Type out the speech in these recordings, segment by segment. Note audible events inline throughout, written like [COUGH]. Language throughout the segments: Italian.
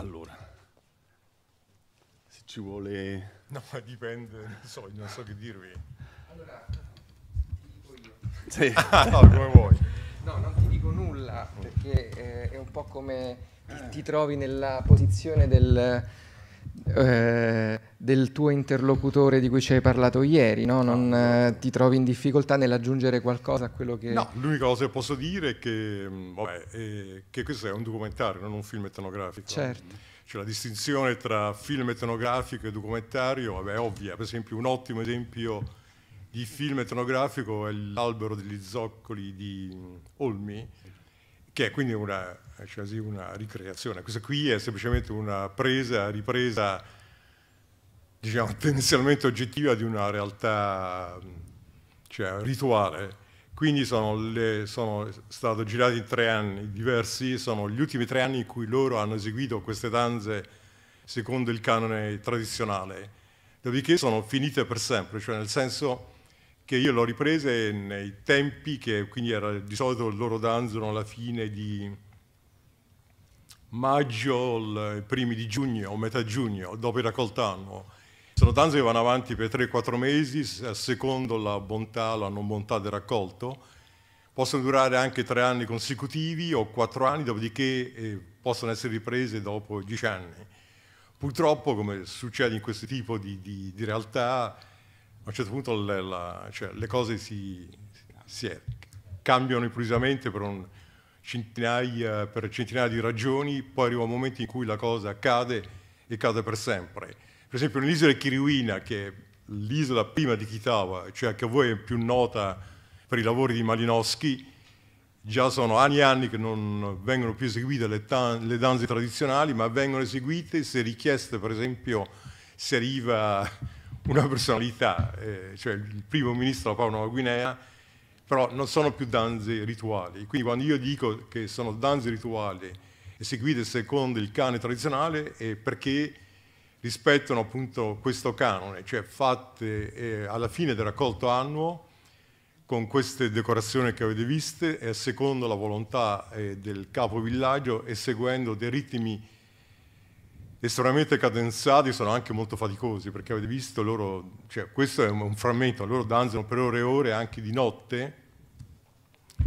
Allora, se ci vuole... [LAUGHS] No, ma dipende, non so, non so che dirvi. Allora, ti dico io. Sì. [LAUGHS] Ah, no, come vuoi. No, non ti dico nulla perché eh, è un po' come ti, ti trovi nella posizione del, eh, del tuo interlocutore di cui ci hai parlato ieri, no? Non eh, ti trovi in difficoltà nell'aggiungere qualcosa a quello che... No, l'unica cosa che posso dire è che, mh, vabbè, è che questo è un documentario, non un film etnografico. Certo. Cioè la distinzione tra film etnografico e documentario vabbè, è ovvia. Per esempio un ottimo esempio di film etnografico è L'albero degli zoccoli di Olmi, che è quindi una, cioè una ricreazione. Questa qui è semplicemente una presa, ripresa, diciamo, [LAUGHS] tendenzialmente oggettiva di una realtà cioè, rituale. Quindi sono, le, sono stati girati in tre anni diversi, sono gli ultimi tre anni in cui loro hanno eseguito queste danze secondo il canone tradizionale, dopodiché sono finite per sempre, cioè nel senso che io l'ho riprese nei tempi che quindi era di solito loro danzano alla fine di maggio, i primi di giugno o metà giugno, dopo il raccolt'anno. Sono danze che vanno avanti per 3-4 mesi, secondo la bontà, la non bontà del raccolto. Possono durare anche tre anni consecutivi o quattro anni, dopodiché eh, possono essere riprese dopo dieci anni. Purtroppo, come succede in questo tipo di, di, di realtà, a un certo punto le, la, cioè, le cose si, si è, cambiano improvvisamente per, un centinaia, per centinaia di ragioni, poi arriva un momento in cui la cosa cade e cade per sempre. Per esempio nell'isola Kiriwina, che è l'isola prima di Kitawa, cioè che a voi è più nota per i lavori di Malinowski, già sono anni e anni che non vengono più eseguite le, le danze tradizionali, ma vengono eseguite se richieste, per esempio, se arriva una personalità, eh, cioè il primo ministro della Papua Nuova Guinea, però non sono più danze rituali. Quindi quando io dico che sono danze rituali eseguite secondo il canone tradizionale è perché rispettano appunto questo canone, cioè fatte eh, alla fine del raccolto annuo con queste decorazioni che avete viste e secondo la volontà eh, del capo villaggio e seguendo dei ritmi estremamente cadenzati, sono anche molto faticosi perché avete visto loro, cioè questo è un, frammento, loro danzano per ore e ore anche di notte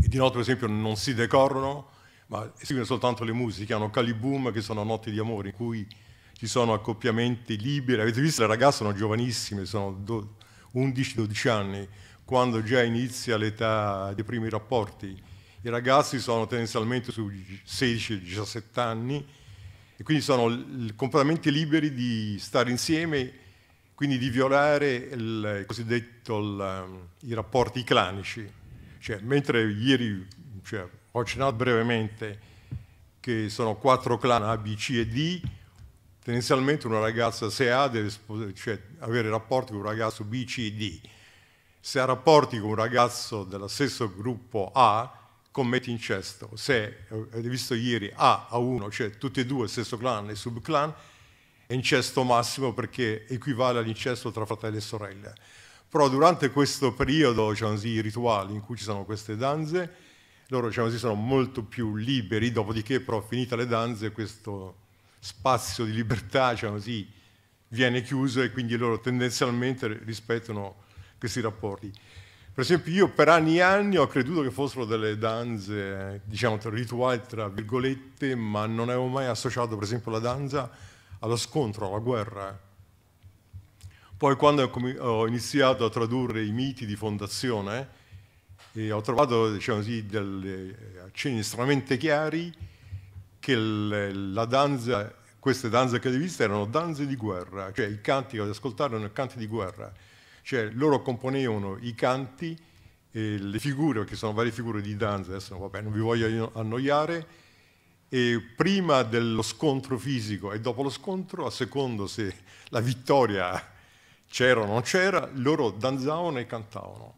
e di notte per esempio non si decorano ma eseguono soltanto le musiche, hanno Caliboom che sono notti di amore in cui ci sono accoppiamenti liberi. Avete visto le ragazze sono giovanissime, sono 11-12 anni, quando già inizia l'età dei primi rapporti. I ragazzi sono tendenzialmente su 16-17 anni e quindi sono completamente liberi di stare insieme, quindi di violare il cosiddetto il, i rapporti clanici. Cioè, mentre ieri cioè, ho accennato brevemente che sono quattro clan A, B, C e D, tendenzialmente una ragazza se A deve cioè, avere rapporti con un ragazzo B, C e D. Se ha rapporti con un ragazzo dello stesso gruppo A, commette incesto. Se, avete visto ieri, A a 1, cioè tutti e due, stesso clan e subclan, è incesto massimo perché equivale all'incesto tra fratelli e sorelle. Però durante questo periodo, diciamo così, rituale in cui ci sono queste danze, loro diciamo così, sono molto più liberi, dopodiché però finite le danze questo spazio di libertà, diciamo così, viene chiuso e quindi loro tendenzialmente rispettano questi rapporti. Per esempio io per anni e anni ho creduto che fossero delle danze, diciamo, rituali tra virgolette, ma non avevo mai associato per esempio la danza allo scontro, alla guerra. Poi quando ho iniziato a tradurre i miti di fondazione, eh, ho trovato diciamo così, degli accenni estremamente chiari che danza, queste danze che avete visto erano danze di guerra, cioè i canti che avete ascoltato erano canti di guerra, cioè loro componevano i canti e le figure, che sono varie figure di danza, adesso vabbè, non vi voglio annoiare, e prima dello scontro fisico e dopo lo scontro, a secondo se la vittoria c'era o non c'era, loro danzavano e cantavano.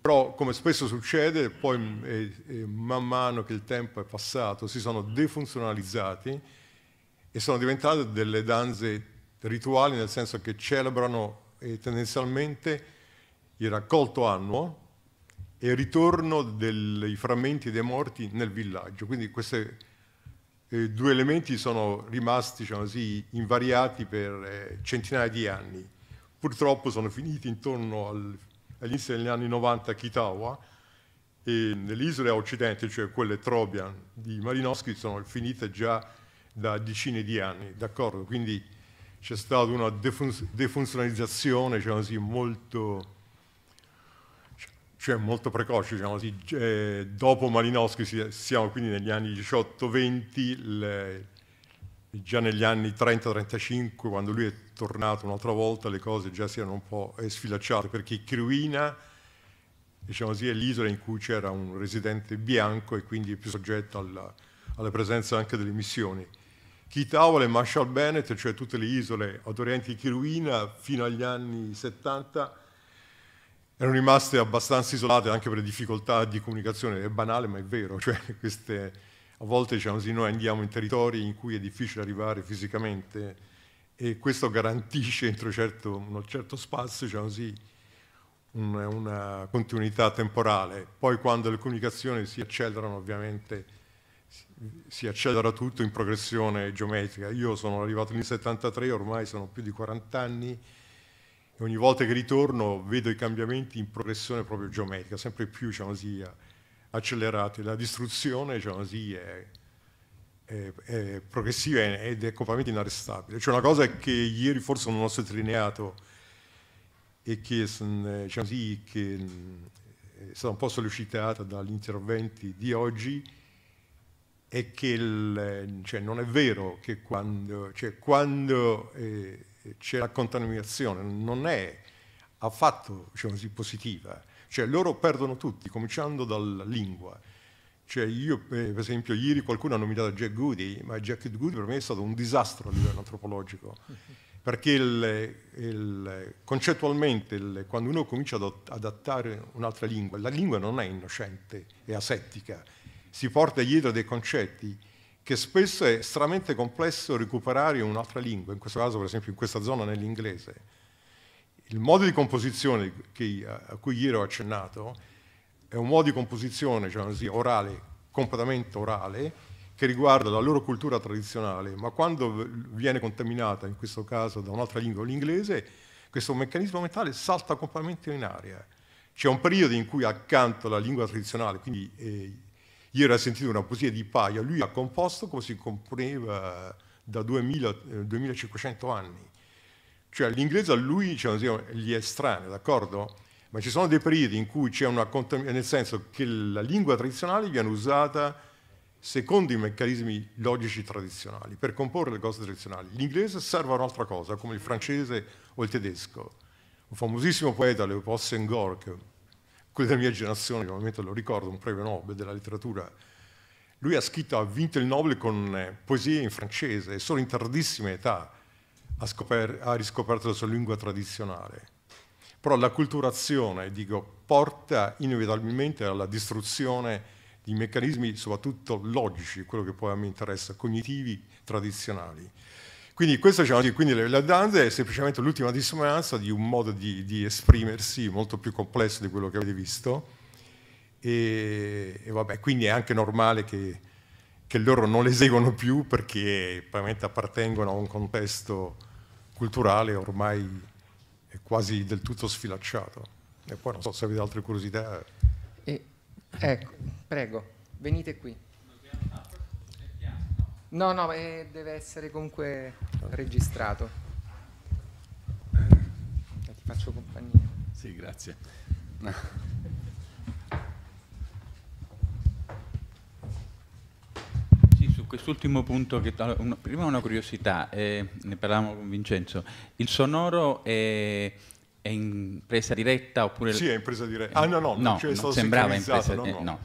Però, come spesso succede, poi eh, eh, man mano che il tempo è passato si sono defunzionalizzati e sono diventate delle danze rituali, nel senso che celebrano eh, tendenzialmente il raccolto annuo e il ritorno dei frammenti dei morti nel villaggio. Quindi queste eh, due elementi sono rimasti diciamo così, invariati per eh, centinaia di anni. Purtroppo sono finiti intorno al, all'inizio degli anni 90 a Kitawa e nelle isole a occidente, cioè quelle Trobian di Malinowski, sono finite già da decine di anni, d'accordo? Quindi c'è stata una defun- defunzionalizzazione diciamo così, molto cioè molto precoce, diciamo così. Eh, dopo Malinowski siamo quindi negli anni 18-20, già negli anni 30-35, quando lui è tornato un'altra volta, le cose già si erano un po' sfilacciate, perché Kiruina diciamo così, è l'isola in cui c'era un residente bianco e quindi è più soggetto alla, alla presenza anche delle missioni. Kitawal e Marshall Bennett, cioè tutte le isole ad oriente di Kiruina, fino agli anni 70, erano rimaste abbastanza isolate anche per le difficoltà di comunicazione, è banale ma è vero, [LAUGHS] cioè queste, a volte diciamo così, noi andiamo in territori in cui è difficile arrivare fisicamente e questo garantisce entro certo, un certo spazio diciamo così, una, una continuità temporale. Poi quando le comunicazioni si accelerano ovviamente si accelera tutto in progressione geometrica. Io sono arrivato nel 73, ormai sono più di 40 anni e ogni volta che ritorno vedo i cambiamenti in progressione proprio geometrica, sempre più diciamo così, accelerati. La distruzione diciamo così, è, è, è, progressiva ed è completamente inarrestabile. C'è una cosa che ieri forse non ho sottolineato e che, diciamo così, che è stata un po' sollecitata dagli interventi di oggi, è che il, cioè, non è vero che quando, cioè, quando eh, c'è la contaminazione, non è affatto diciamo così, positiva. Cioè, loro perdono tutti, cominciando dalla lingua. Cioè, io, eh, per esempio, ieri qualcuno ha nominato Jack Goody, ma Jack Goody per me è stato un disastro a livello antropologico, [LAUGHS] perché il, il, concettualmente quando uno comincia ad adattare un'altra lingua, la lingua non è innocente, è asettica, si porta dietro dei concetti che spesso è estremamente complesso recuperare in un'altra lingua, in questo caso per esempio in questa zona nell'inglese. Il modo di composizione che, a cui ieri ho accennato è un modo di composizione diciamo così, orale, completamente orale, che riguarda la loro cultura tradizionale, ma quando viene contaminata, in questo caso da un'altra lingua, l'inglese, questo meccanismo mentale salta completamente in aria. C'è un periodo in cui accanto alla lingua tradizionale, quindi eh, Ieri ho sentito una poesia di Paia, lui ha composto come si componeva da 2000, 2500 eh, anni. Cioè l'inglese a lui diciamo, gli è strano, d'accordo? Ma ci sono dei periodi in cui c'è una contaminazione, nel senso che la lingua tradizionale viene usata secondo i meccanismi logici tradizionali, per comporre le cose tradizionali. L'inglese serve a un'altra cosa, come il francese o il tedesco. Un famosissimo poeta, Leopold Senghor, che quelli della mia generazione, ovviamente lo ricordo, un premio Nobel della letteratura. Lui ha scritto, ha vinto il Nobel con eh, poesie in francese e solo in tardissima età ha, ha riscoperto la sua lingua tradizionale. Però l'acculturazione, dico, porta inevitabilmente alla distruzione di meccanismi soprattutto logici, quello che poi a me interessa, cognitivi tradizionali. Quindi, questo, diciamo, quindi la danza è semplicemente l'ultima dissonanza di un modo di, di, esprimersi molto più complesso di quello che avete visto. E, e vabbè, quindi è anche normale che, che loro non eseguono più perché probabilmente appartengono a un contesto culturale ormai quasi del tutto sfilacciato. E poi non so se avete altre curiosità. E, ecco, prego, venite qui. No, no, eh, deve essere comunque registrato. Ti faccio compagnia. Sì, grazie. Sì, su quest'ultimo punto, che, una, prima una curiosità, eh, ne parlavamo con Vincenzo, il sonoro è, è in presa diretta oppure... Sì, è in presa diretta. Ah no, no, no cioè non sembrava in presa diretta. No, no.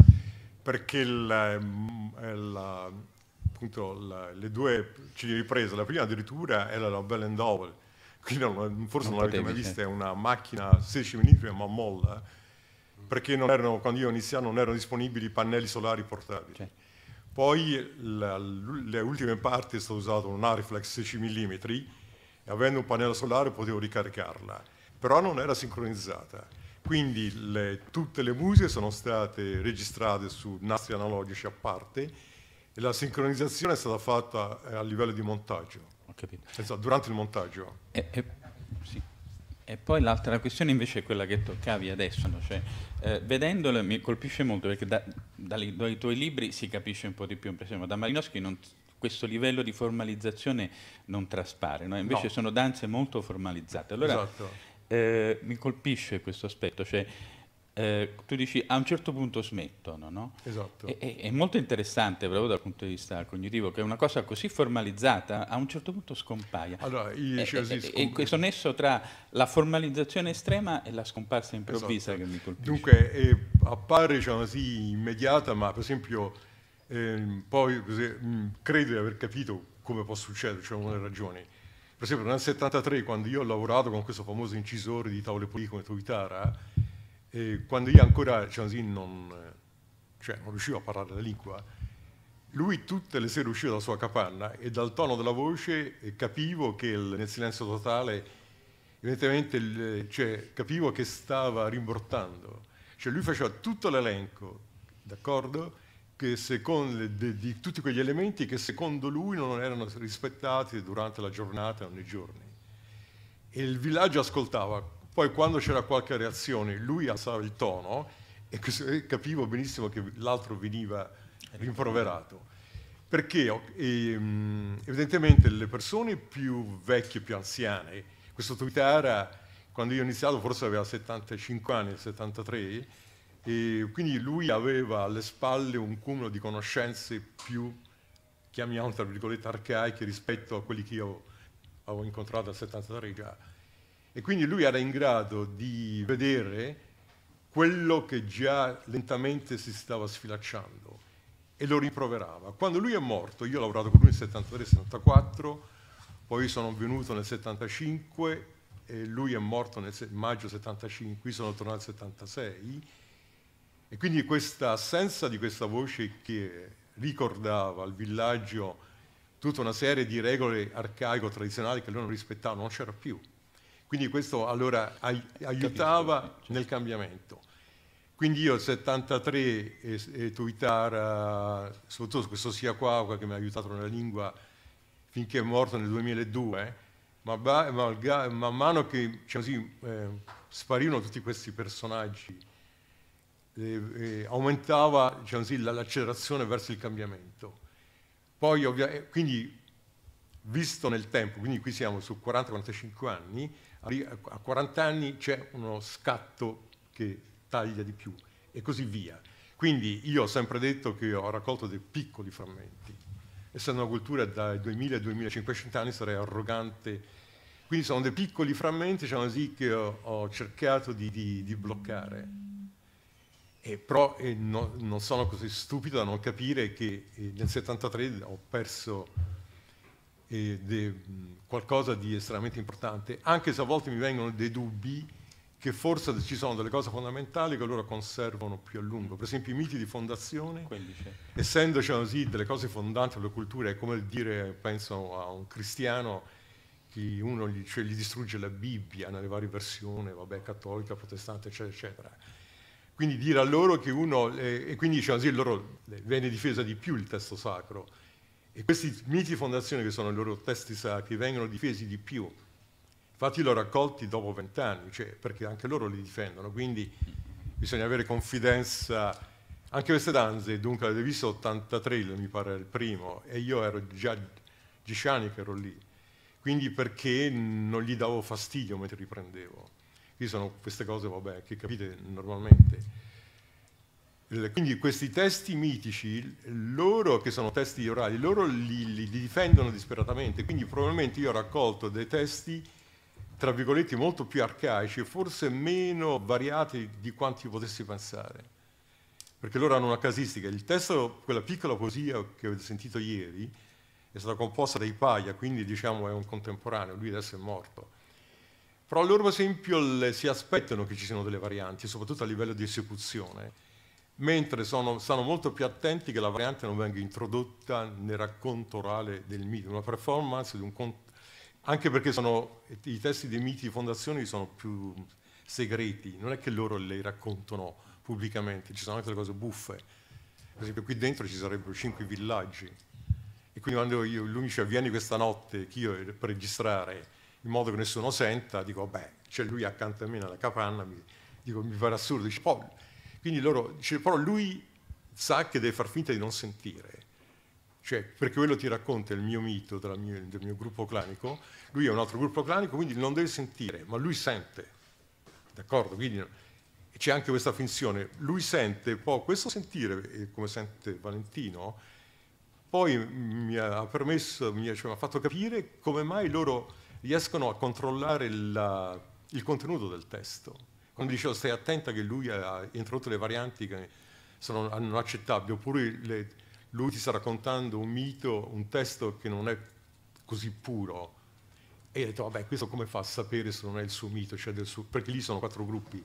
Perché il, ehm, il, appunto la, le due ci riprese, la prima addirittura era la Bell Double, quindi non, forse non, non l'avete mai vista, è una macchina 16 mm ma molla, perché erano, quando io iniziavo non erano disponibili pannelli solari portabili. Cioè. Poi la, le ultime parti è stato usato un Ariflex 16 mm e avendo un pannello solare potevo ricaricarla, però non era sincronizzata. Quindi le, tutte le musiche sono state registrate su nastri analogici a parte e la sincronizzazione è stata fatta eh, a livello di montaggio. Ho capito. Esatto, durante il montaggio. E, e, sì. e, poi l'altra questione invece è quella che toccavi adesso, no? cioè, eh, vedendolo mi colpisce molto perché da, dai, dai, tuoi libri si capisce un po' di più, per esempio da Malinowski non, questo livello di formalizzazione non traspare, no? invece no. sono danze molto formalizzate. Allora esatto. eh, mi colpisce questo aspetto, cioè eh, tu dici a un certo punto smettono, no? Esatto. E, è, molto interessante proprio dal punto di vista cognitivo che una cosa così formalizzata a un certo punto scompaia. Allora, e, e, e, questo nesso tra la formalizzazione estrema e la scomparsa improvvisa esatto. che mi colpisce. Dunque, eh, appare diciamo così immediata, ma per esempio eh, poi così, mh, credo di aver capito come può succedere, cioè una delle ragioni. Per esempio nel 73, quando io ho lavorato con questo famoso incisore di tavole politiche come Tuitara, e quando io ancora così, non, cioè, non, riuscivo a parlare la lingua, lui tutte le sere usciva dalla sua capanna e dal tono della voce capivo che il, nel silenzio totale, evidentemente il, cioè, capivo che stava rimbortando. Cioè lui faceva tutto l'elenco, d'accordo? Secondo, di, di tutti quegli elementi che secondo lui non erano rispettati durante la giornata o nei giorni. E il villaggio ascoltava poi quando c'era qualche reazione lui alzava il tono e [LAUGHS] capivo benissimo che l'altro veniva rimproverato. Perché ehm, evidentemente le persone più vecchie, più anziane, questo Tuitara quando io ho iniziato forse aveva 75 anni, 73, e quindi lui aveva alle spalle un cumulo di conoscenze più, chiamiamo tra virgolette, arcaiche rispetto a quelli che io avevo incontrato nel 73 già. E quindi lui era in grado di vedere quello che già lentamente si stava sfilacciando e lo rimproverava. Quando lui è morto, io ho lavorato con lui nel 73-74, poi sono venuto nel 75 e lui è morto nel maggio 75, io sono tornato nel 76 e quindi questa assenza di questa voce che ricordava al villaggio tutta una serie di regole arcaico-tradizionali che loro non rispettavano non c'era più. Quindi questo allora aiutava certo. nel cambiamento. Quindi io il 73 e, e Tuitara, soprattutto questo sia qua che mi ha aiutato nella lingua finché è morto nel 2002, ma man mano che cioè così, eh, sparivano tutti questi personaggi, eh, eh, aumentava diciamo così, l'accelerazione verso il cambiamento. Poi, quindi, visto nel tempo, quindi qui siamo su 40-45 anni, a 40 anni c'è uno scatto che taglia di più e così via. Quindi io ho sempre detto che ho raccolto dei piccoli frammenti. Essendo una cultura dai 2000 ai 2500 anni sarei arrogante. Quindi sono dei piccoli frammenti diciamo così, che ho, ho cercato di, di, di bloccare. E però eh, no, non sono così stupido da non capire che eh, nel 73 ho perso de, qualcosa di estremamente importante, anche se a volte mi vengono dei dubbi che forse ci sono delle cose fondamentali che loro conservano più a lungo. Per esempio i miti di fondazione, essendo così delle cose fondanti della cultura, è come dire, penso a un cristiano che uno gli, cioè, gli distrugge la Bibbia nelle varie versioni, vabbè, cattolica, protestante, eccetera, eccetera. Quindi dire a loro che uno, eh, e quindi diciamo così, loro eh, viene difesa di più il testo sacro, e questi miti di fondazione, che sono i loro testi sacri, vengono difesi di più. Infatti li ho raccolti dopo vent'anni, cioè, perché anche loro li difendono, quindi bisogna avere confidenza. Anche queste danze, dunque la Devisa 83 mi pare il primo, e io ero già dieci anni che ero lì, quindi perché non gli davo fastidio mentre riprendevo. Qui sono queste cose, vabbè, che capite normalmente. Quindi questi testi mitici, loro che sono testi orali, loro li, li, difendono disperatamente, quindi probabilmente io ho raccolto dei testi, tra virgolette, molto più arcaici e forse meno variati di quanti potessi pensare. Perché loro hanno una casistica. Il testo, quella piccola poesia che avete sentito ieri, è stata composta dai Paia, quindi diciamo è un contemporaneo, lui adesso è morto. Però loro, per esempio, si aspettano che ci siano delle varianti, soprattutto a livello di esecuzione mentre sono, stanno molto più attenti che la variante non venga introdotta nel racconto orale del mito, una performance di un conto, anche perché sono, i testi dei miti di fondazione sono più segreti, non è che loro li raccontano pubblicamente, ci sono anche delle cose buffe. Per esempio qui dentro ci sarebbero cinque villaggi. E quindi quando io, lui mi dice vieni questa notte che io per registrare in modo che nessuno senta, dico beh, c'è lui accanto a me nella capanna, mi, dico, mi pare assurdo. Dice, oh. Quindi loro, dice, però lui sa che deve far finta di non sentire. Cioè, perché quello ti racconta il mio mito mio, del mio gruppo clanico, lui è un altro gruppo clanico, quindi non deve sentire, ma lui sente. D'accordo? Quindi c'è anche questa finzione. Lui sente, poi questo sentire, come sente Valentino, poi mi ha permesso, mi ha, cioè, mi ha fatto capire come mai loro riescono a controllare la, il contenuto del testo. Dicevo stai attenta che lui ha introdotto le varianti che sono non accettabili, oppure le, lui ti sta raccontando un mito, un testo che non è così puro. E ho detto, vabbè, questo come fa a sapere se non è il suo mito, cioè suo, perché lì sono quattro gruppi.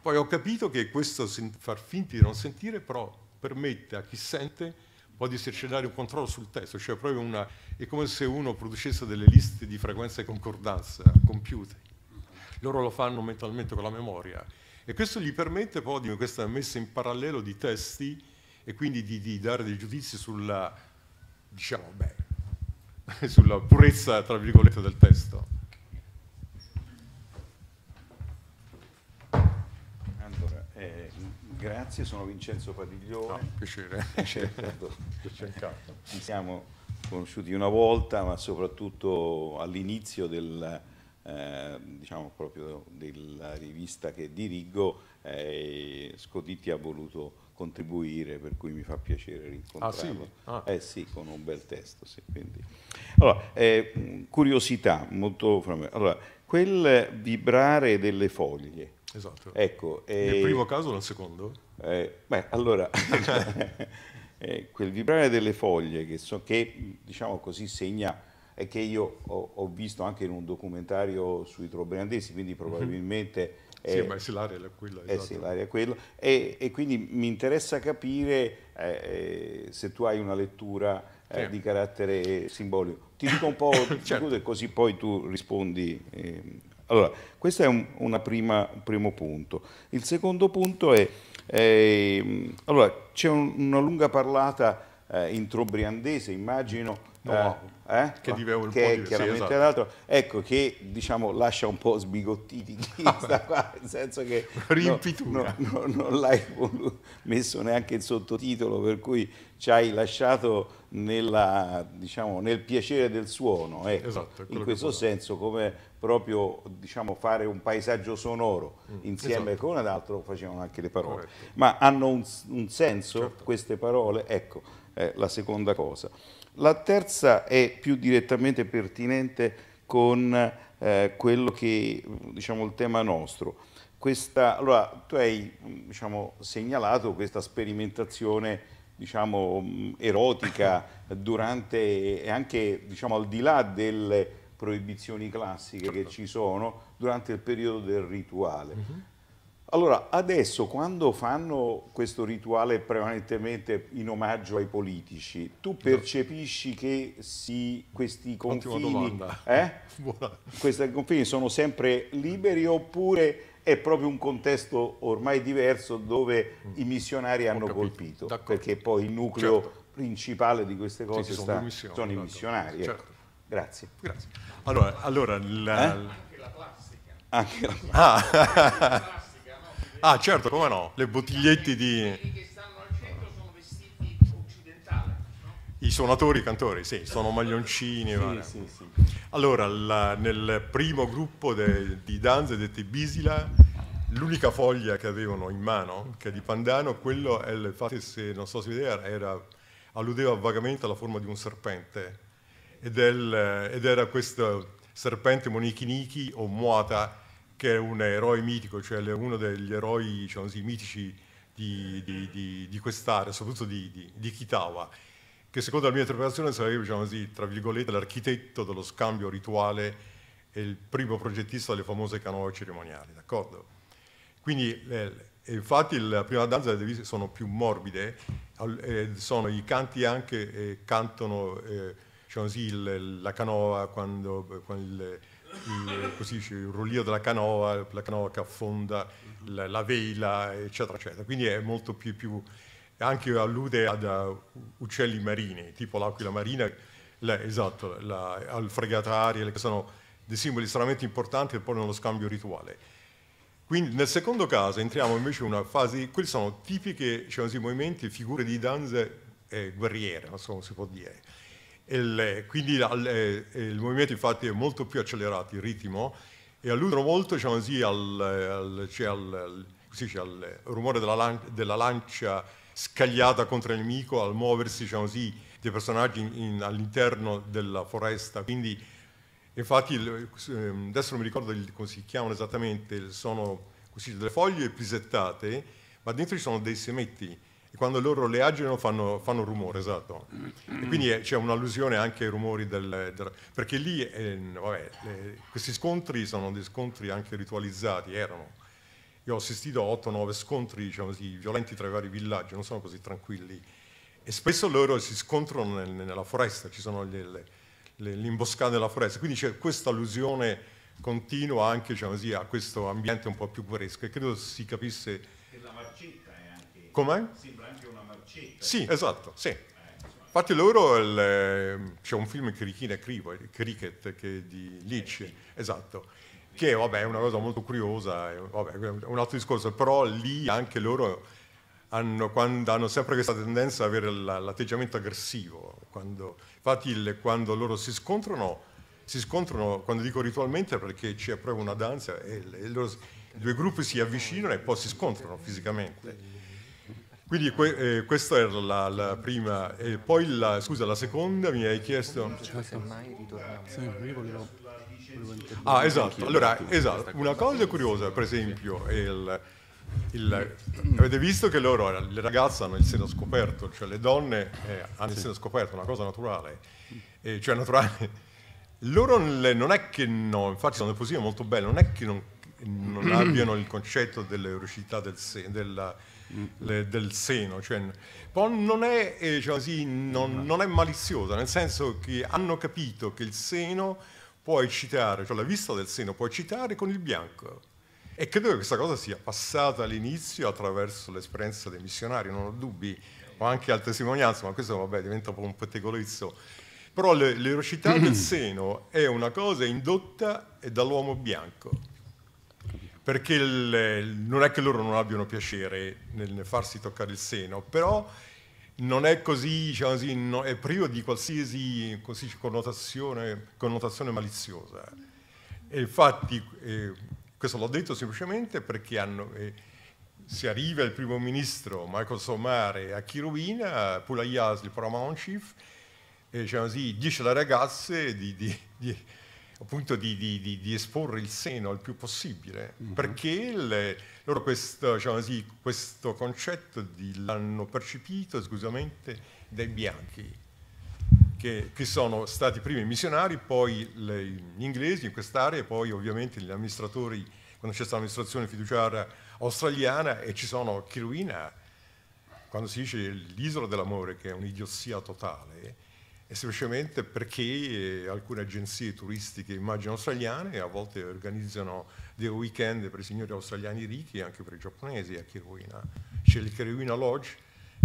Poi ho capito che questo far finta di non sentire però permette a chi sente poi di esercitare un controllo sul testo, cioè proprio una, è come se uno producesse delle liste di frequenza e concordanza computer. Loro lo fanno mentalmente con la memoria e questo gli permette poi di questa messa in parallelo di testi e quindi di, di dare dei giudizi sulla, diciamo, beh, [LAUGHS] sulla purezza, tra virgolette, del testo. Grazie, sono Vincenzo Padiglione. No, piacere. [LAUGHS] certo. Ci siamo conosciuti una volta, ma soprattutto all'inizio del, eh, diciamo proprio della rivista che dirigo, eh, Scoditti ha voluto contribuire, per cui mi fa piacere rincontrarlo. Ah, sì? Ah. Eh sì, con un bel testo. Sì, allora, eh, curiosità, molto... Allora, quel vibrare delle foglie, Esatto. Ecco, nel eh, primo caso o nel secondo? Eh, beh, allora, [LAUGHS] [LAUGHS] eh, quel vibrare delle foglie che, so, che, diciamo così segna e che io ho, ho, visto anche in un documentario sui trobriandesi, quindi mhm. probabilmente... Mm-hmm. Sì, ma sì, l'aria è quella. Esatto. Eh sì, l'aria è quella. E, e, quindi mi interessa capire eh, eh se tu hai una lettura eh, sì. di carattere simbolico. Ti dico un po' [LAUGHS] certo. così poi tu rispondi ehm, allora, questo è un, prima, un, primo punto. Il secondo punto è, eh, allora, c'è un, una lunga parlata eh, in trobriandese, immagino, no, eh, eh? che, che, che è chiaramente sì, esatto. ecco che diciamo lascia un po' sbigottiti chi [LAUGHS] sta qua, nel senso che no, no, no, non l'hai messo neanche il sottotitolo, per cui ci hai lasciato nella, diciamo, nel piacere del suono, ecco, esatto, in questo senso come proprio diciamo, fare un paesaggio sonoro mm, insieme esatto. con un altro facevano anche le parole, Corretto. ma hanno un, un senso certo. queste parole? Ecco, è la seconda cosa. La terza è più direttamente pertinente con eh, quello che diciamo il tema nostro. Questa, allora, tu hai diciamo, segnalato questa sperimentazione diciamo, erotica durante e anche diciamo, al di là delle proibizioni classiche certo. che ci sono durante il periodo del rituale. Uh -huh. Allora, adesso quando fanno questo rituale prevalentemente in omaggio ai politici, tu percepisci che si, questi confini, eh? [LAUGHS] questi confini sono sempre liberi oppure è proprio un contesto ormai diverso dove mm. i missionari hanno colpito, perché poi il nucleo certo. principale di queste cose sì, sta, sono, sono i missionari. Ecco. Certo. Grazie. Grazie. Allora, allora la... eh? anche la plastica. Anche la plastica. Ah. [LAUGHS] [LAUGHS] Ah, certo, come no? Le bottigliette di... che stanno al centro sono vestiti occidentali, no? I suonatori, i cantori, sì, sono maglioncini. Sì, sì, sì. Allora, la, nel primo gruppo de, di danze dette Bisila, l'unica foglia che avevano in mano, che è di Pandano, quello, è, infatti se non so se vedere, era, alludeva vagamente alla forma di un serpente. Ed, è, ed era questo serpente Monichiniki o Muata, che è un eroe mitico, cioè uno degli eroi diciamo così, mitici di, di, di, di quest'area, soprattutto di, Kitawa, che secondo la mia interpretazione sarebbe, diciamo così, tra virgolette, l'architetto dello scambio rituale e il primo progettista delle famose canoe cerimoniali, d'accordo? Quindi, eh, infatti, la prima danza le devise sono più morbide, eh, sono i canti anche, eh, cantano, diciamo così, il, la canoa quando, quando il, il, così, il rullio della canoa, la canoa che affonda, la, la vela, eccetera, eccetera. Quindi è molto più, più anche allude ad uh, uccelli marini, tipo l'aquila marina, la, esatto, la, al fregatario, che sono dei simboli estremamente importanti e poi nello scambio rituale. Quindi nel secondo caso entriamo invece in una fase, quelli sono tipiche diciamo così, movimenti, figure di danze eh, guerriere, non so come si può dire. Il, quindi il, il, movimento infatti è molto più accelerato, il ritmo, e alludono molto diciamo così, al, al, cioè al, dice, al, rumore della, lan- della, lancia scagliata contro il nemico, al muoversi diciamo così, dei personaggi in, in, all'interno della foresta. Quindi, infatti, ehm, adesso non mi ricordo come si chiamano esattamente, sono così, delle foglie pisettate, ma dentro ci sono dei semetti quando loro le agitano fanno, fanno rumore, esatto. E quindi c'è un'allusione anche ai rumori del... del perché lì, eh, vabbè, le, questi scontri sono dei scontri anche ritualizzati, erano. Io ho assistito a 8-9 scontri, diciamo così, violenti tra i vari villaggi, non sono così tranquilli. E spesso loro si scontrano nel, nella foresta, ci sono le, l'imboscate della foresta, quindi c'è questa allusione continua anche diciamo così, a questo ambiente un po' più guerresco e credo si capisse... E la marcetta è anche... Com'è? Sembra Sì, esatto, sì. Infatti loro, il, c'è un film Crichina Cricket che di Leach, esatto, che vabbè, è una cosa molto curiosa, vabbè, è un altro discorso, però lì anche loro hanno, hanno sempre questa tendenza ad avere l'atteggiamento aggressivo. Quando, infatti il, quando loro si scontrano, si scontrano, quando dico ritualmente, perché c'è proprio una danza e, e loro, i due gruppi si avvicinano e poi si scontrano fisicamente. Quindi que, eh, questa era la, la, prima, e poi la, scusa, la seconda mi hai chiesto... Sì, io volevo, volevo Ah, esatto, allora, esatto. una cosa. curiosa, per esempio, è il, il, avete visto che loro, le ragazze hanno il seno scoperto, cioè le donne eh, hanno il seno scoperto, una cosa naturale, eh, cioè naturale. Loro non è che no, infatti sono delle poesie molto belle, non è che non, non [CLEARS THROAT] abbiano il concetto dell'euricità del, se, della, le, del seno, cioè, non è, eh, diciamo così, non, non è maliziosa, nel senso che hanno capito che il seno può eccitare, cioè la vista del seno può eccitare con il bianco. E credo che questa cosa sia passata all'inizio attraverso l'esperienza dei missionari, non ho dubbi, ho anche altre testimonianze, ma questo vabbè, diventa un po' un pettegolezzo. Però l'erocità del [CLEARS THROAT] seno è una cosa indotta dall'uomo bianco, perché il, non è che loro non abbiano piacere nel farsi toccare il seno, però non è così, diciamo così no, è privo di qualsiasi così, connotazione, connotazione, maliziosa. E infatti eh, questo l'ho detto semplicemente perché hanno, eh, si arriva il primo ministro Michael Somare a Chirovina, Pulayas, il paramount chief, e diciamo così, dice alle ragazze di, di, di, appunto di, esporre il seno il più possibile, mm-hmm. perché le, loro questo, diciamo così, questo concetto l'hanno percepito esclusivamente dai bianchi che, che, sono stati prima i missionari, poi le, gli inglesi in quest'area poi ovviamente gli amministratori, quando c'è stata l'amministrazione fiduciaria australiana e ci sono Kiruina, quando si dice l'isola dell'amore che è un'idiozia totale, è semplicemente perché eh, alcune agenzie turistiche, immagino australiane, a volte organizzano dei weekend per i signori australiani ricchi e anche per i giapponesi a Kiruina. C'è il Kiruina Lodge,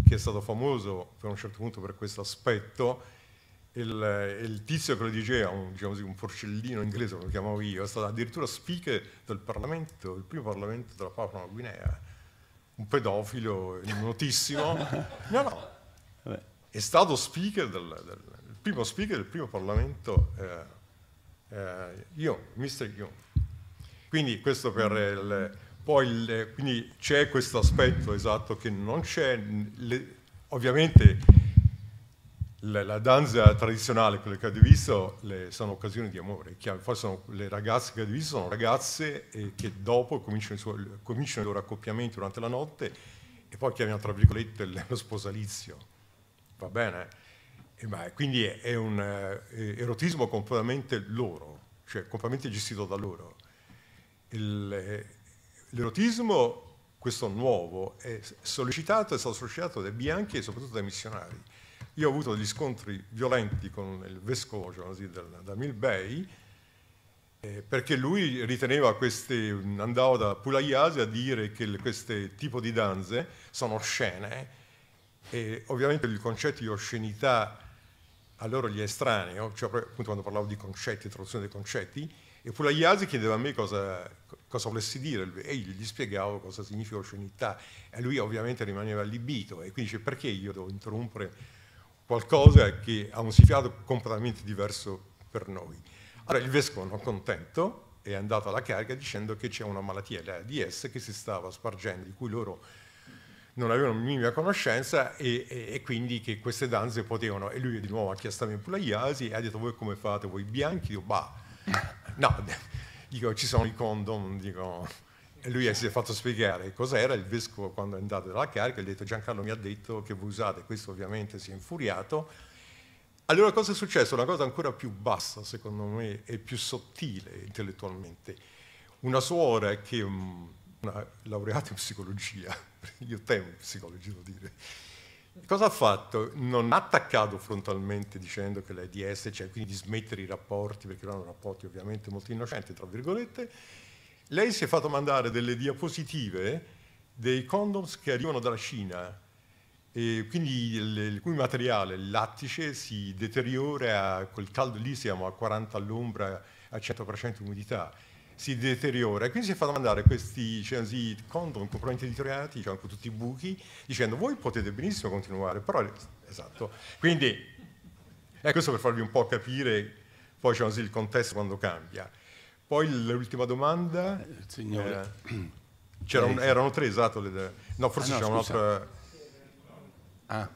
che è stato famoso per un certo punto per questo aspetto, il, il, tizio che lo diceva, un, diciamo così, un porcellino inglese, lo chiamavo io, è stato addirittura speaker del Parlamento, il primo Parlamento della Papua Nuova Guinea, un pedofilo notissimo. [LAUGHS] No, no, è stato speaker del, del il primo speaker del primo Parlamento, eh, eh, io, Mr. Young. Quindi questo per il, poi il, quindi c'è questo aspetto esatto che non c'è, le, ovviamente la, la, danza tradizionale, quelle che avete visto, le, sono occasioni di amore. Poi sono, le ragazze che avete visto sono ragazze eh, che dopo cominciano i, suoi, cominciano i loro accoppiamenti durante la notte e poi chiamano tra virgolette lo sposalizio. Va bene? E beh, quindi è, è un eh, erotismo completamente loro, cioè completamente gestito da loro. Eh, l'erotismo, questo nuovo, è sollecitato, è stato sollecitato dai bianchi e soprattutto dai missionari io ho avuto degli scontri violenti con il vescovo cioè così, del, da Mill Bay, eh, perché lui riteneva queste, andava da Pulayasi a dire che questi tipi di danze sono oscene E ovviamente il concetto di oscenità a loro gli è estraneo, cioè appunto quando parlavo di concetti, traduzione dei concetti, e Pugliasi chiedeva a me cosa, cosa volessi dire e io gli spiegavo cosa significa oscenità e lui ovviamente rimaneva allibito e quindi dice perché io devo interrompere qualcosa che ha un significato completamente diverso per noi. Allora il vescovo non contento è andato alla carica dicendo che c'è una malattia, l'AIDS, che si stava spargendo, di cui loro non avevano minima conoscenza e, e, e, quindi che queste danze potevano, e lui di nuovo ha chiesto a me Pulaiasi e ha detto voi come fate, voi bianchi? Io, bah, [LAUGHS] no, dico ci sono i condom, dico, e lui si è fatto spiegare cos'era, il vescovo quando è andato dalla carica ha detto Giancarlo mi ha detto che voi usate, questo ovviamente si è infuriato, allora cosa è successo? Una cosa ancora più bassa secondo me e più sottile intellettualmente, una suora che una laureata in psicologia, [LAUGHS] io temo psicologia devo dire, cosa ha fatto? Non ha attaccato frontalmente dicendo che l'AIDS, cioè quindi di smettere i rapporti, perché erano rapporti ovviamente molto innocenti, tra virgolette, lei si è fatto mandare delle diapositive dei condoms che arrivano dalla Cina, e quindi il, il cui materiale, il lattice, si deteriora, quel caldo lì siamo a 40 all'ombra, a 100% umidità si deteriora e quindi si è fatto mandare questi cioè, condom completamente deteriorati, cioè, con tutti i buchi, dicendo voi potete benissimo continuare, però esatto. Quindi è questo per farvi un po' capire poi così, il contesto quando cambia. Poi l'ultima domanda. Eh, signore. Eh, un, erano tre, esatto. Le, no, forse ah, no, c'è un'altra. Ah.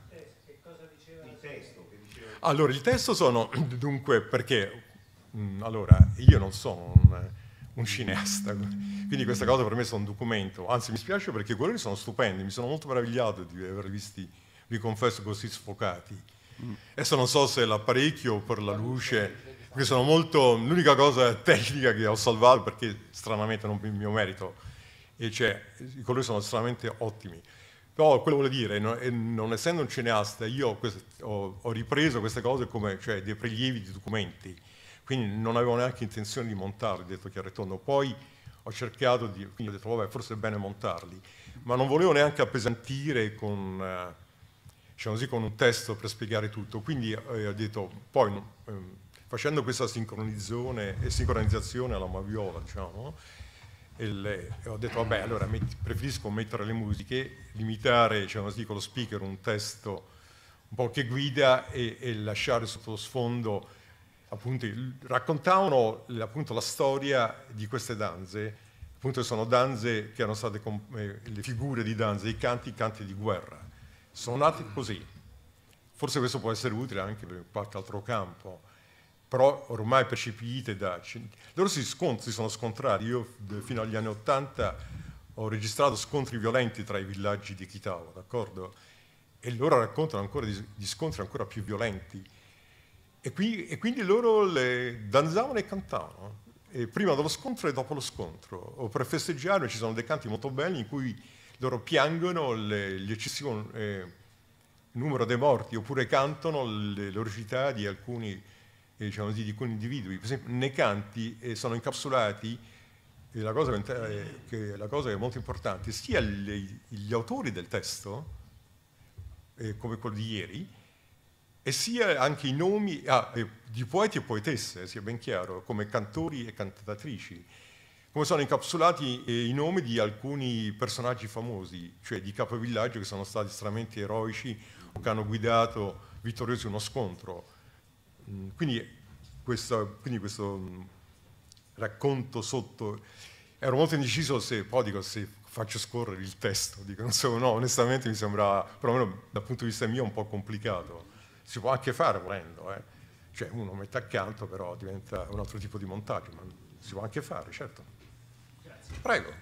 Allora, il testo sono dunque perché mh, mm, allora io non sono un un cineasta. Quindi questa cosa per me è un documento. Anzi, mi spiace perché quelli sono stupendi, mi sono molto meravigliato di averli visti, vi confesso, così sfocati. Adesso non so se l'apparecchio per la luce, perché sono molto... L'unica cosa tecnica che ho salvato, perché stranamente non è il mio merito, e cioè i colori sono estremamente ottimi. Però quello vuole dire, non, non essendo un cineasta, io ho, ho, ho ripreso queste cose come cioè, dei prelievi di documenti quindi non avevo neanche intenzione di montarli, detto chiaro e tondo. Poi ho cercato di, quindi ho detto vabbè forse è bene montarli, ma non volevo neanche appesantire con, eh, diciamo così, con un testo per spiegare tutto, quindi eh, ho detto poi eh, facendo questa sincronizzazione e sincronizzazione alla Maviola, diciamo, le, ho detto vabbè allora metti, preferisco mettere le musiche, limitare diciamo così, con lo speaker un testo un po' che guida e, e lasciare sotto lo sfondo appunto, raccontavano appunto, la storia di queste danze, appunto sono danze che erano state eh, le figure di danze, i canti, i canti di guerra. Sono nati così. Forse questo può essere utile anche per qualche altro campo, però ormai percepite da... Loro si, scont- si sono scontrati, io fino agli anni Ottanta ho registrato scontri violenti tra i villaggi di Kitao, d'accordo? E loro raccontano ancora di, di scontri ancora più violenti e, qui, e quindi loro le danzavano e cantavano, e prima dello scontro e dopo lo scontro. O per festeggiare ci sono dei canti molto belli in cui loro piangono le, gli eccessivi eh, numero dei morti oppure cantano l'oricità di alcuni, eh, diciamo così, di alcuni individui. Per esempio, nei canti eh, sono incapsulati la cosa, eh, che, la cosa, che, è molto importante, sia gli, gli autori del testo, eh, come quello di ieri, e sia anche i nomi ah, di poeti e poetesse, sia ben chiaro, come cantori e cantatrici, come sono incapsulati eh, i nomi di alcuni personaggi famosi, cioè di capovillaggio che sono stati estremamente eroici o che hanno guidato vittoriosi uno scontro. Mm, quindi, questo, quindi questo mm, racconto sotto, ero molto indeciso se, poi dico, se faccio scorrere il testo, dico, non so, no, onestamente mi sembra, perlomeno dal punto di vista mio, un po' complicato si può anche fare volendo, eh. cioè uno mette accanto però diventa un altro tipo di montaggio, ma si può anche fare, certo. Grazie. Prego.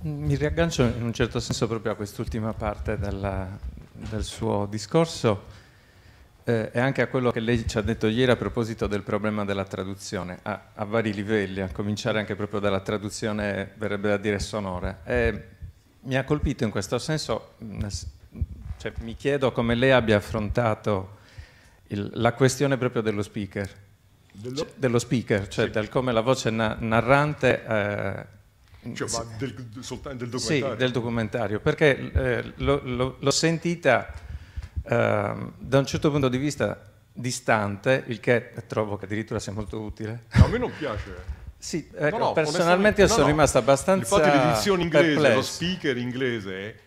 Mi riaggancio in un certo senso proprio a quest'ultima parte della, del suo discorso eh, e anche a quello che lei ci ha detto ieri a proposito del problema della traduzione, a, a vari livelli, a cominciare anche proprio dalla traduzione, verrebbe da dire sonora. E mi ha colpito in questo senso, cioè, mi chiedo come lei abbia affrontato il, la questione proprio dello speaker. Dello? dello speaker, cioè del come la voce na- narrante... eh, Cioè, ma del, soltanto del Sì, documentario? del documentario, perché eh, l'ho sentita da un certo punto di vista distante, il che trovo che addirittura sia molto utile. No, a me non piace. [LAUGHS] Sì, No, ecco, no, personalmente onestamente, io no, sono no. rimasto abbastanza Infatti l'edizione inglese, perplesso. lo speaker inglese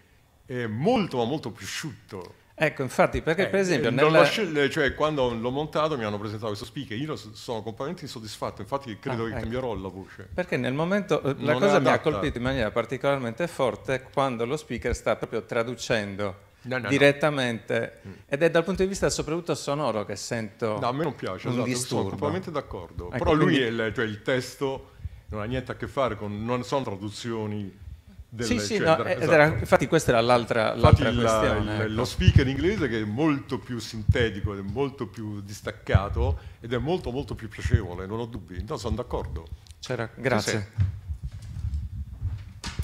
è molto ma molto più asciutto. Ecco, infatti, perché per Eh, esempio non nella- scel- cioè, quando l'ho montato mi hanno presentato questo speaker, io sono completamente insoddisfatto, infatti credo Ah, che ecco. cambierò la voce. Perché nel momento eh, la Non cosa mi ha colpito in maniera particolarmente forte quando lo speaker sta proprio traducendo No, no, no. direttamente ed è dal punto di vista soprattutto sonoro che sento No, a me non piace, un esatto, sono disturbo. completamente d'accordo. Ecco, Però lui, quindi- è il, cioè, il testo non ha niente a che fare con, non sono traduzioni delle, Sì, sì, cioè, no, ed esatto. era- infatti questa era l'altra, l'altra il- questione. il- ecco. lo speaker inglese che è molto più sintetico è molto più distaccato ed è molto molto più piacevole, non ho dubbi. No, sono d'accordo. C'era- grazie.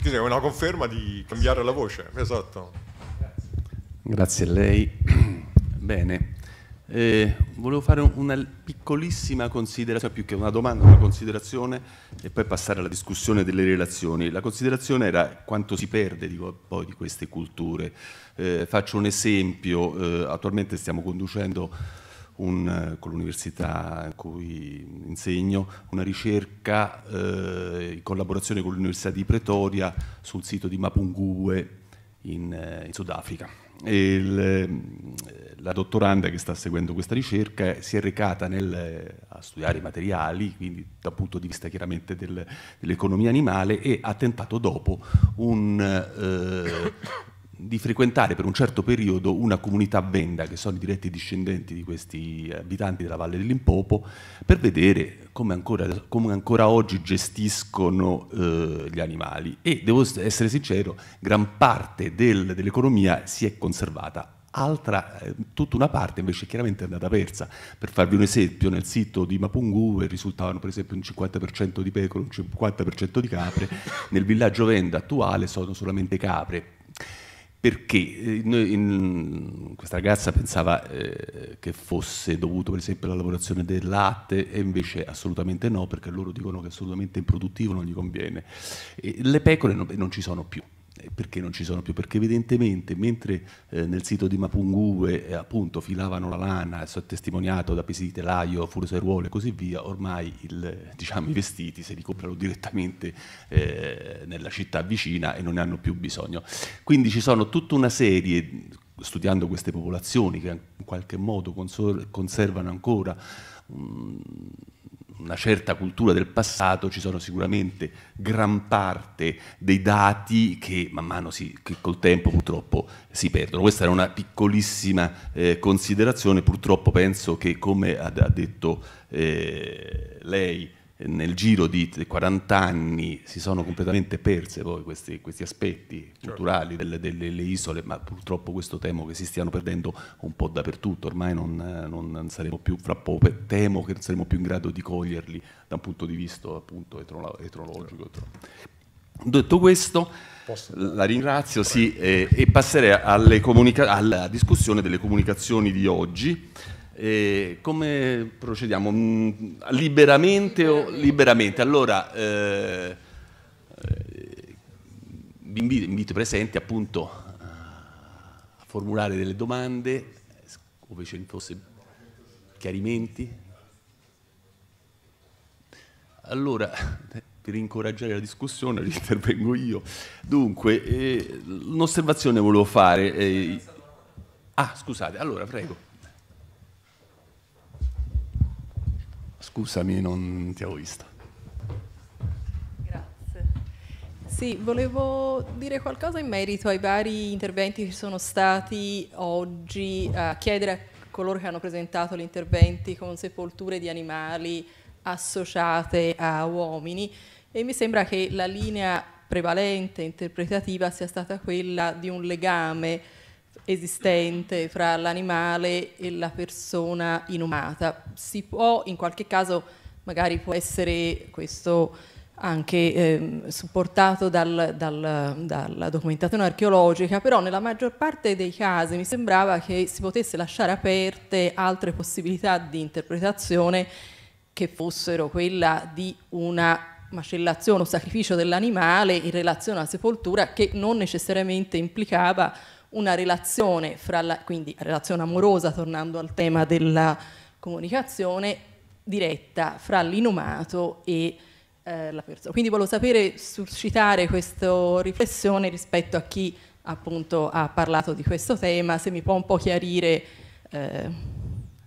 Che è una conferma di cambiare la voce, esatto. Grazie a lei. [CLEARS THROAT] Bene, Eh, volevo fare un- una piccolissima considerazione, più che una domanda, una considerazione e poi passare alla discussione delle relazioni. La considerazione era quanto si perde dico, poi di queste culture. Eh, faccio un esempio, eh, attualmente stiamo conducendo un, con l'università in cui insegno una ricerca eh, in collaborazione con l'Università di Pretoria sul sito di Mapungue in, eh, in Sudafrica. Il, ehm, la dottoranda che sta seguendo questa ricerca si è recata nel, eh, a studiare i materiali, quindi dal punto di vista chiaramente del- dell'economia animale, e ha tentato dopo un, eh, di frequentare per un certo periodo una comunità benda, che sono i diretti discendenti di questi abitanti della Valle del Limpopo, per vedere come ancora, come ancora oggi gestiscono eh, gli animali. E devo essere sincero, gran parte del- dell'economia si è conservata. Altra, eh, tutta una parte invece chiaramente è andata persa. Per farvi un esempio, nel sito di Mapungu risultavano per esempio un 50% di pecore, un 50% di capre, nel villaggio Venda attuale sono solamente capre. Perché eh, in- questa ragazza pensava eh, che fosse dovuto per esempio alla lavorazione del latte e invece assolutamente no, perché loro dicono che assolutamente improduttivo, non gli conviene. E le pecore non, non ci sono più. Perché non ci sono più? Perché evidentemente mentre eh, nel sito di Mapungue eh, appunto filavano la lana, è testimoniato da pesi di telaio, furoseruole e così via, ormai il, diciamo, i vestiti se li comprano direttamente eh, nella città vicina e non ne hanno più bisogno. Quindi ci sono tutta una serie, studiando queste popolazioni che in qualche modo conservano ancora mm, una certa cultura del passato, ci sono sicuramente gran parte dei dati che man mano si, che col tempo purtroppo si perdono. Questa era una piccolissima eh, considerazione, purtroppo penso che come ha, detto eh, lei nel giro di 40 anni si sono completamente perse poi questi, questi aspetti culturali delle, delle- delle isole, ma purtroppo questo temo che si stiano perdendo un po' dappertutto, ormai non, non- saremo più, fra poco, temo che non saremo più in grado di coglierli da un punto di vista appunto etnolo- etnologico. Detto questo, la ringrazio sì, eh, e passerei alla discussione delle comunicazioni di oggi. Eh, come procediamo? Mm, liberamente o liberamente? Allora, eh, eh, vi invito, invito i presenti appunto a formulare delle domande, ove ce ne fosse chiarimenti. Allora, [LAUGHS] per incoraggiare la discussione [LAUGHS] intervengo io. Dunque, eh, un'osservazione volevo fare. eh, ah, scusate, allora prego. Scusami, non ti avevo visto. Grazie. Sì, volevo dire qualcosa in merito ai vari interventi che sono stati oggi, a chiedere a coloro che hanno presentato gli interventi con sepolture di animali associate a uomini e mi sembra che la linea prevalente interpretativa sia stata quella di un legame esistente fra l'animale e la persona inumata. Si può, in qualche caso, magari può essere questo anche ehm, supportato dal- dal- dalla documentazione archeologica, però nella maggior parte dei casi mi sembrava che si potesse lasciare aperte altre possibilità di interpretazione che fossero quella di una macellazione o sacrificio dell'animale in relazione alla sepoltura che non necessariamente implicava una relazione fra la, quindi relazione amorosa, tornando al tema della comunicazione diretta fra l'inumato e eh, la persona. Quindi volevo sapere, suscitare questa riflessione rispetto a chi appunto ha parlato di questo tema, se mi può un po' chiarire eh,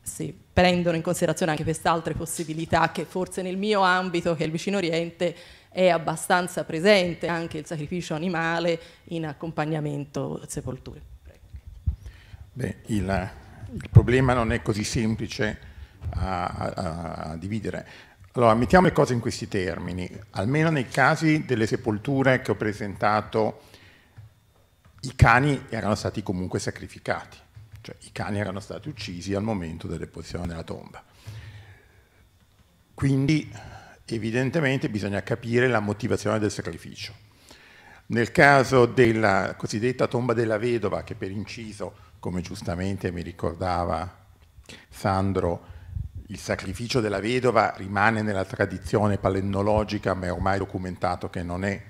se prendono in considerazione anche queste altre possibilità che forse nel mio ambito, che è il vicino oriente, è abbastanza presente anche il sacrificio animale in accompagnamento sepolture. Beh, il, il, problema non è così semplice a, a, a dividere. Allora, mettiamo le cose in questi termini. Almeno nei casi delle sepolture che ho presentato, i cani erano stati comunque sacrificati, cioè i cani erano stati uccisi al momento dell'eposizione della tomba. Quindi evidentemente bisogna capire la motivazione del sacrificio. Nel caso della cosiddetta tomba della vedova, che per inciso, come giustamente mi ricordava Sandro, il sacrificio della vedova rimane nella tradizione palennologica, ma è ormai documentato che non è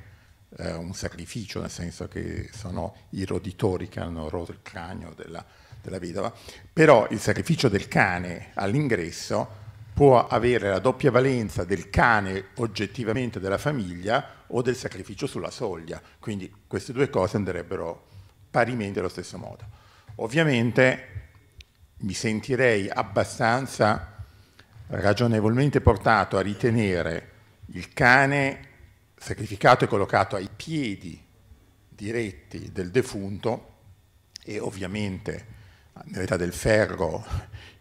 eh, un sacrificio, nel senso che sono i roditori che hanno rotto il cranio della, della vedova, però il sacrificio del cane all'ingresso può avere la doppia valenza del cane oggettivamente della famiglia o del sacrificio sulla soglia, quindi queste due cose andrebbero parimenti allo stesso modo. Ovviamente mi sentirei abbastanza ragionevolmente portato a ritenere il cane sacrificato e collocato ai piedi diretti del defunto e ovviamente nell'età del ferro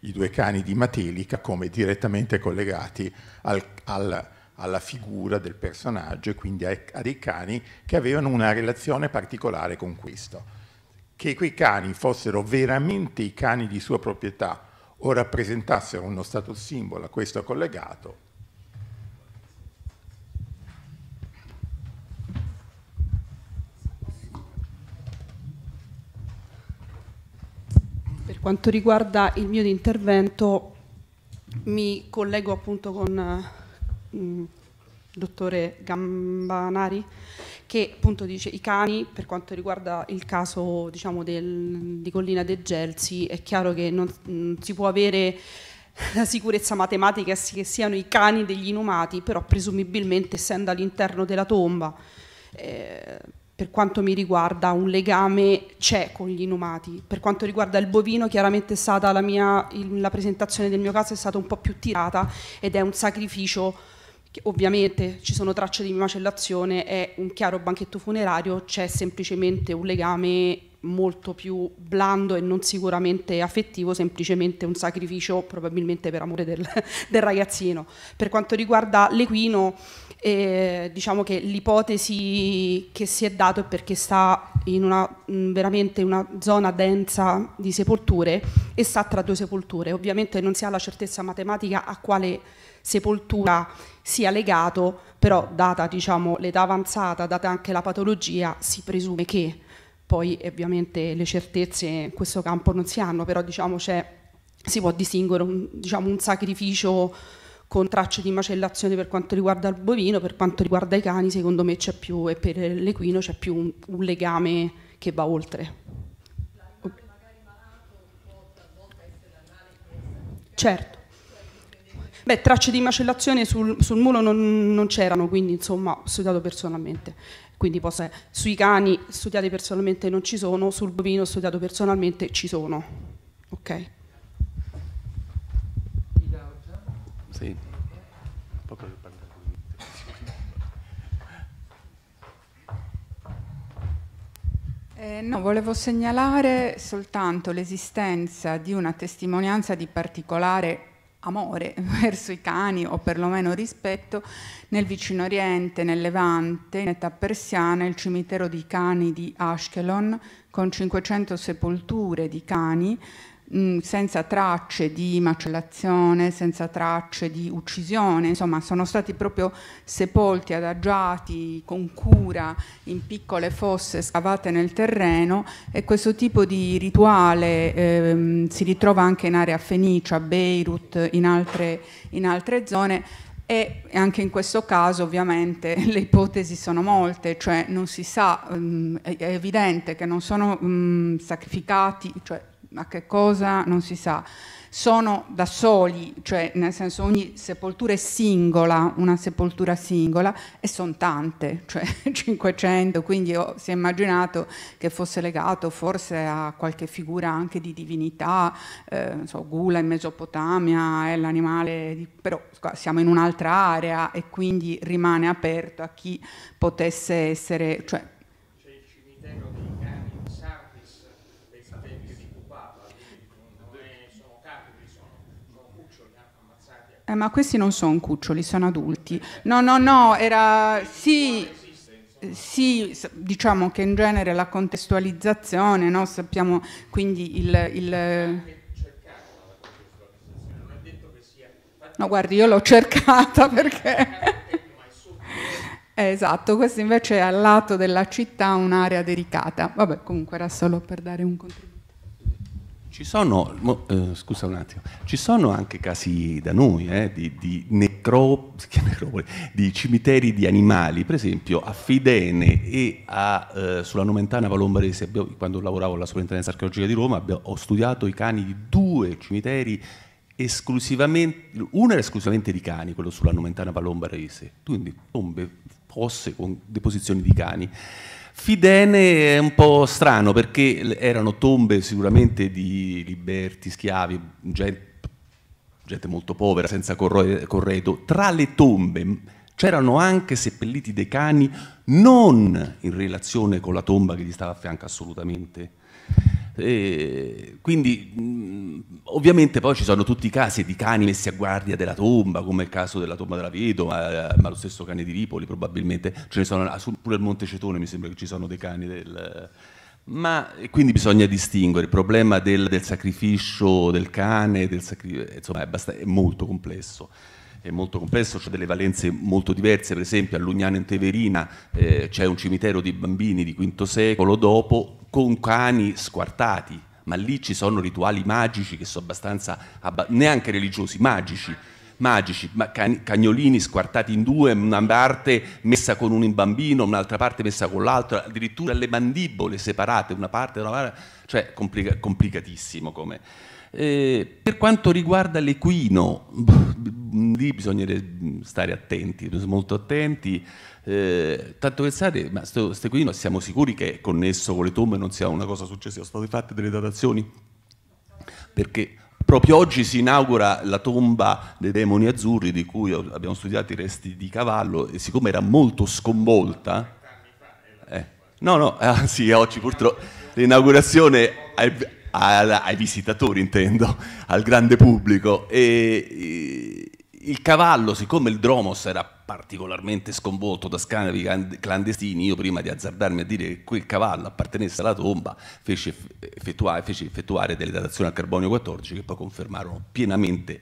i due cani di Matelica come direttamente collegati al, al, alla figura del personaggio e quindi a, a dei cani che avevano una relazione particolare con questo. Che quei cani fossero veramente i cani di sua proprietà o rappresentassero uno status simbolo a questo collegato, quanto riguarda il mio intervento, mi collego appunto con il mm, dottore Gambanari che appunto dice i cani, per quanto riguarda il caso diciamo, del, di Collina dei Gelsi, è chiaro che non, non si può avere la sicurezza matematica che siano i cani degli inumati, però presumibilmente essendo all'interno della tomba, eh, per quanto mi riguarda un legame c'è con gli inumati. Per quanto riguarda il bovino, chiaramente è stata la, mia, la presentazione del mio caso è stata un po' più tirata ed è un sacrificio ovviamente ci sono tracce di macellazione, è un chiaro banchetto funerario, c'è semplicemente un legame molto più blando e non sicuramente affettivo, semplicemente un sacrificio probabilmente per amore del, [LAUGHS] del ragazzino. Per quanto riguarda l'equino, eh, diciamo che l'ipotesi che si è dato è perché sta in una, veramente una zona densa di sepolture e sta tra due sepolture. Ovviamente non si ha la certezza matematica a quale sepoltura sia legato, però data diciamo, l'età avanzata, data anche la patologia, si presume che poi ovviamente le certezze in questo campo non si hanno, però diciamo, si può distinguere un, diciamo, un sacrificio con tracce di macellazione per quanto riguarda il bovino, per quanto riguarda i cani secondo me c'è più, e per l'equino c'è più un, un legame che va oltre. Certo. Beh, tracce di macellazione sul, sul mulo non, non c'erano, quindi insomma ho studiato personalmente. Quindi posso, sui cani studiati personalmente non ci sono, sul bovino studiato personalmente ci sono. Ok. Sì. Eh, no, volevo segnalare soltanto l'esistenza di una testimonianza di particolare amore [LAUGHS] verso i cani o perlomeno rispetto nel vicino oriente, nel Levante, in età persiana, il cimitero di cani di Ashkelon con 500 sepolture di cani mh, senza tracce di macellazione, senza tracce di uccisione, insomma sono stati proprio sepolti, adagiati con cura in piccole fosse scavate nel terreno e questo tipo di rituale ehm, si ritrova anche in area Fenicia, Beirut, in altre, in altre zone e anche in questo caso ovviamente [LAUGHS] le ipotesi sono molte, cioè non si sa, um, è evidente che non sono um, sacrificati, cioè a che cosa? Non si sa, sono da soli, cioè nel senso ogni sepoltura è singola, una sepoltura singola e sono tante, [LAUGHS] cioè 500, quindi oh, si è immaginato che fosse legato forse a qualche figura anche di divinità, eh, so, Gula in Mesopotamia è l'animale, di, però siamo in un'altra area e quindi rimane aperto a chi potesse essere, cioè Eh, ma questi non sono cuccioli, sono adulti. No, no, no, era... Sì, sì, diciamo che in genere la contestualizzazione, no? sappiamo quindi il, il... No, guardi, io l'ho cercata [LAUGHS] perché... esatto, questo invece è al lato della città un'area dedicata. Vabbè, comunque era solo per dare un contributo. Ci sono, eh, scusa un attimo, ci sono anche casi da noi eh, di, di, necro, [LAUGHS] di, cimiteri di animali, per esempio a Fidene e a, eh, sulla Nomentana Palombarese, quando lavoravo alla Sovrintendenza Archeologica di Roma, abbiamo, ho studiato i cani di due cimiteri esclusivamente, uno era esclusivamente di cani, quello sulla Nomentana Palombarese, quindi tombe, fosse con deposizioni di cani. Fidene è un po' strano perché erano tombe sicuramente di liberti, schiavi, gente, gente molto povera, senza corredo. Tra le tombe c'erano anche seppelliti dei cani non in relazione con la tomba che gli stava a fianco assolutamente e quindi mh, ovviamente poi ci sono tutti i casi di cani messi a guardia della tomba, come il caso della tomba della vedova, ma, ma lo stesso cane di Ripoli probabilmente, ce ne sono pure al Monte Cetone mi sembra che ci sono dei cani del... Ma quindi bisogna distinguere. Il problema del, del sacrificio del cane, del sacri... insomma è, è molto complesso è molto complesso, c'è delle valenze molto diverse, per esempio a Lugnano in Teverina eh, c'è un cimitero di bambini di V secolo dopo con cani squartati, ma lì ci sono rituali magici che sono abbastanza, abba, neanche religiosi, magici, magici, ma cagnolini squartati in due, una parte messa con un bambino, un'altra parte messa con l'altro, addirittura le mandibole separate, una parte da una parte, cioè complica, complicatissimo come... Eh, per quanto riguarda l'equino, lì bisogna stare attenti, molto attenti. Eh, tanto pensate, ma questo equino siamo sicuri che è connesso con le tombe, non sia una cosa successiva, sono state fatte delle datazioni? Perché proprio oggi si inaugura la tomba dei demoni azzurri di cui abbiamo studiato i resti di cavallo e siccome era molto sconvolta... Eh, no, no, anzi oggi purtroppo l'inaugurazione ai visitatori intendo, al grande pubblico. E, il cavallo, siccome il Dromos era particolarmente sconvolto da scavi clandestini, io prima di azzardarmi a dire che quel cavallo appartenesse alla tomba, fece effettuare, fece effettuare delle datazioni al carbonio 14 che poi confermarono pienamente.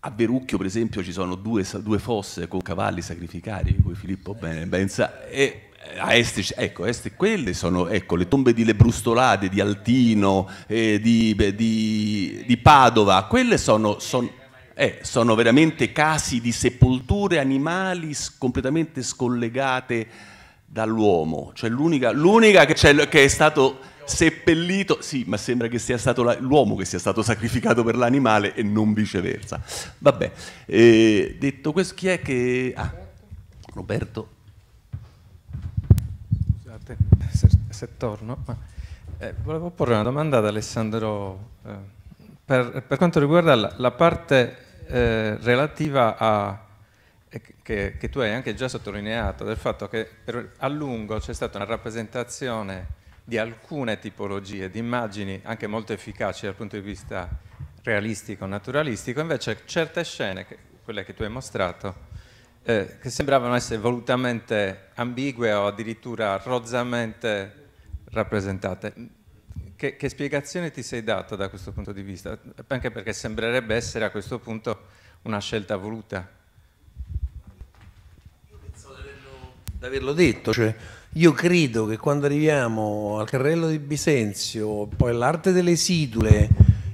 A Verucchio, per esempio, ci sono due, due fosse con cavalli sacrificati, di cui Filippo ben, ben sa, e a est, ecco, est, quelle sono ecco, le tombe di Lebrustolade, di Altino, eh, di, di, di, Padova, quelle sono, son, eh, sono, veramente casi di sepolture animali completamente scollegate dall'uomo. Cioè l'unica, l'unica che, che, è stato seppellito, sì, ma sembra che sia stato la, l'uomo che sia stato sacrificato per l'animale e non viceversa. Vabbè, eh, detto questo, chi è che... Ah, Roberto se, torno, ma, eh, volevo porre una domanda ad Alessandro eh, per, per, quanto riguarda la, la parte eh, relativa a, eh, che, che, tu hai anche già sottolineato, del fatto che per, a lungo c'è stata una rappresentazione di alcune tipologie di immagini anche molto efficaci dal punto di vista realistico, naturalistico, invece certe scene, che, quelle che tu hai mostrato, eh, che sembravano essere volutamente ambigue o addirittura rozzamente rappresentate. che, che, spiegazione ti sei data da questo punto di vista? Anche perché sembrerebbe essere a questo punto una scelta voluta. Io penso di averlo detto, cioè io credo che quando arriviamo al carrello di Bisenzio, poi all'arte delle sidule,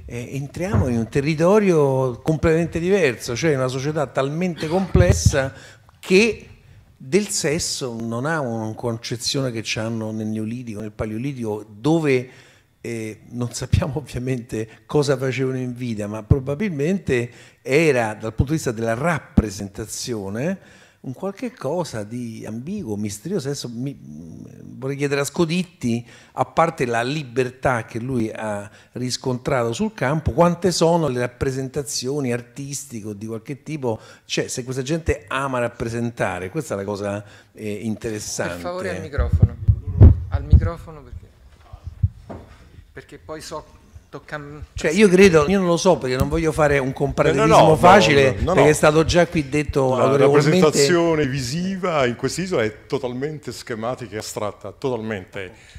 eh, entriamo in un territorio completamente diverso, cioè una società talmente complessa che del sesso non ha una concezione che hanno nel neolitico, nel paleolitico, dove eh, non sappiamo [LAUGHS] ovviamente cosa facevano in vita, ma probabilmente era dal punto di vista della rappresentazione un qualche cosa di ambiguo, misterioso. Adesso mi, vorrei chiedere a Scoditti, a parte la libertà che lui ha riscontrato sul campo, quante sono le rappresentazioni artistiche o di qualche tipo, cioè se questa gente ama rappresentare, questa è la cosa eh, interessante. Per favore al microfono, al microfono perché, perché poi so tocca cioè io credo, io non lo so perché non voglio fare un comparativismo no, no, facile no, perché è stato già qui detto la rappresentazione visiva in quest'isola è totalmente schematica e astratta, totalmente.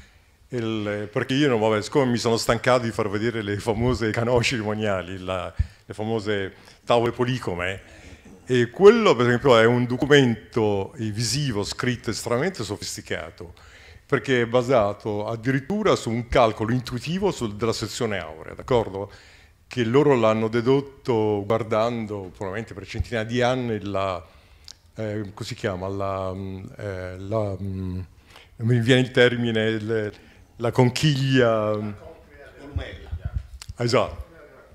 Il, perché io non vabbè, siccome mi sono stancato di far vedere le famose canoe cerimoniali la, le famose tavole policome e quello per esempio è un documento visivo scritto estremamente sofisticato perché è basato addirittura su un calcolo intuitivo sul, della sezione aurea, d'accordo? Che loro l'hanno dedotto guardando probabilmente per centinaia di anni la, eh, come si chiama, la, eh, la mm, mi viene il termine, le, la conchiglia... Esatto,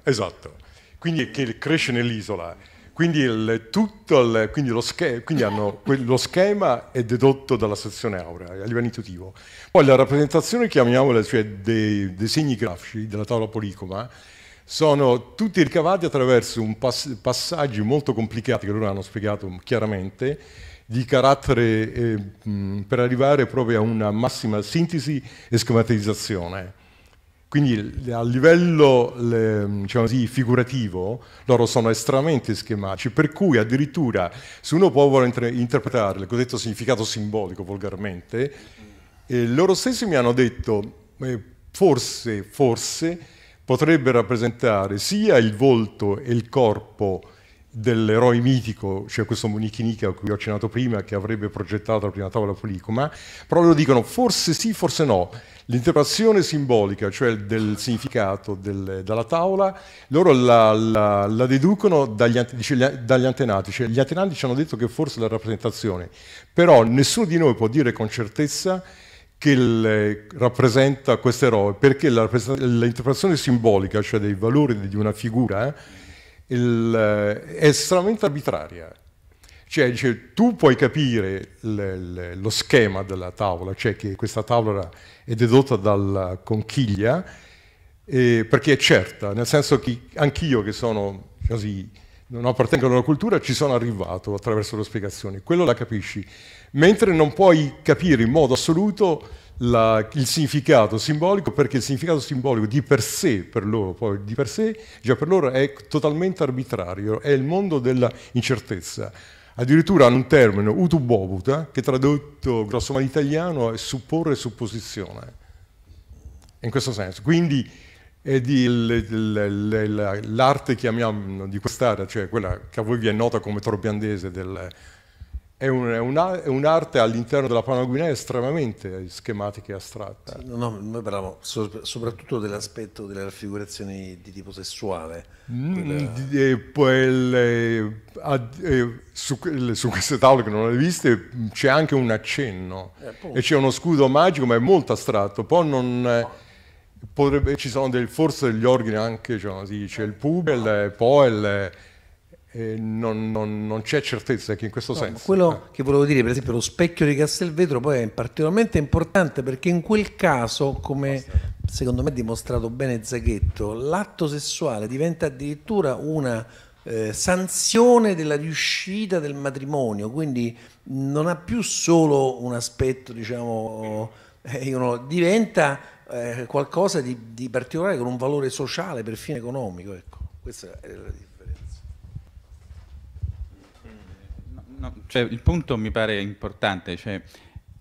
esatto. Quindi che cresce nell'isola quindi, il, il, quindi, lo, schema, quindi [LAUGHS] hanno, lo, schema è dedotto dalla sezione aurea a livello intuitivo. Poi la rappresentazione, chiamiamola, cioè dei, dei segni grafici della tavola policoma, sono tutti ricavati attraverso un pass, passaggi molto complicati che loro hanno spiegato chiaramente, di carattere eh, per arrivare proprio a una massima sintesi e schematizzazione. Quindi a livello diciamo così, figurativo loro sono estremamente schematici, per cui addirittura se uno può interpretare il cosiddetto significato simbolico volgarmente, eh, loro stessi mi hanno detto eh, forse, forse potrebbe rappresentare sia il volto e il corpo dell'eroe mitico, cioè questo Munichinica a cui ho accennato prima, che avrebbe progettato la prima tavola policoma, però loro dicono forse sì, forse no L'interpretazione simbolica, cioè del significato del, dalla tavola, loro la, la, la deducono dagli, dice, dagli, antenati, cioè gli antenati ci hanno detto che forse la rappresentazione, però nessuno di noi può dire con certezza che rappresenta questo eroe, perché l'interpretazione simbolica, cioè dei valori di una figura, il, è estremamente arbitraria. Cioè, dice, tu puoi capire le, le, lo schema della tavola, cioè che questa tavola è dedotta dalla conchiglia, eh, perché è certa, nel senso che anch'io che sono così, non appartengo alla cultura, ci sono arrivato attraverso le spiegazioni, quello la capisci, mentre non puoi capire in modo assoluto la, il significato simbolico, perché il significato simbolico di per sé, per loro, poi di per sé, già per loro è totalmente arbitrario, è il mondo dell'incertezza. Addirittura hanno un termine, utubobuta, che tradotto in italiano è supporre supposizione. In questo senso. Quindi l'arte chiamiamo di quest'area, cioè quella che a voi vi è nota come torbiandese del, è, un, è, una, è un'arte all'interno della Panaguinea estremamente schematica e astratta. Sì, no, no, noi parliamo so, soprattutto dell'aspetto delle raffigurazioni di tipo sessuale. Mm, a, su, queste tavole che non le viste c'è anche un accenno eh, e c'è uno scudo magico ma è molto astratto. Poi non... Eh, potrebbe, ci sono del, forse degli organi anche, cioè, si dice, il pubel, poi il eh, non, non, non, c'è certezza che in questo no, senso. Quello eh. che volevo dire, per esempio, lo specchio di Castelvetro poi è particolarmente importante perché in quel caso, come secondo me ha dimostrato bene Zachetto, l'atto sessuale diventa addirittura una eh, sanzione della riuscita del matrimonio, quindi non ha più solo un aspetto, diciamo, eh, diventa eh, qualcosa di, di, particolare con un valore sociale, perfino economico. Ecco. Questa è la differenza. No, cioè, il punto mi pare importante, cioè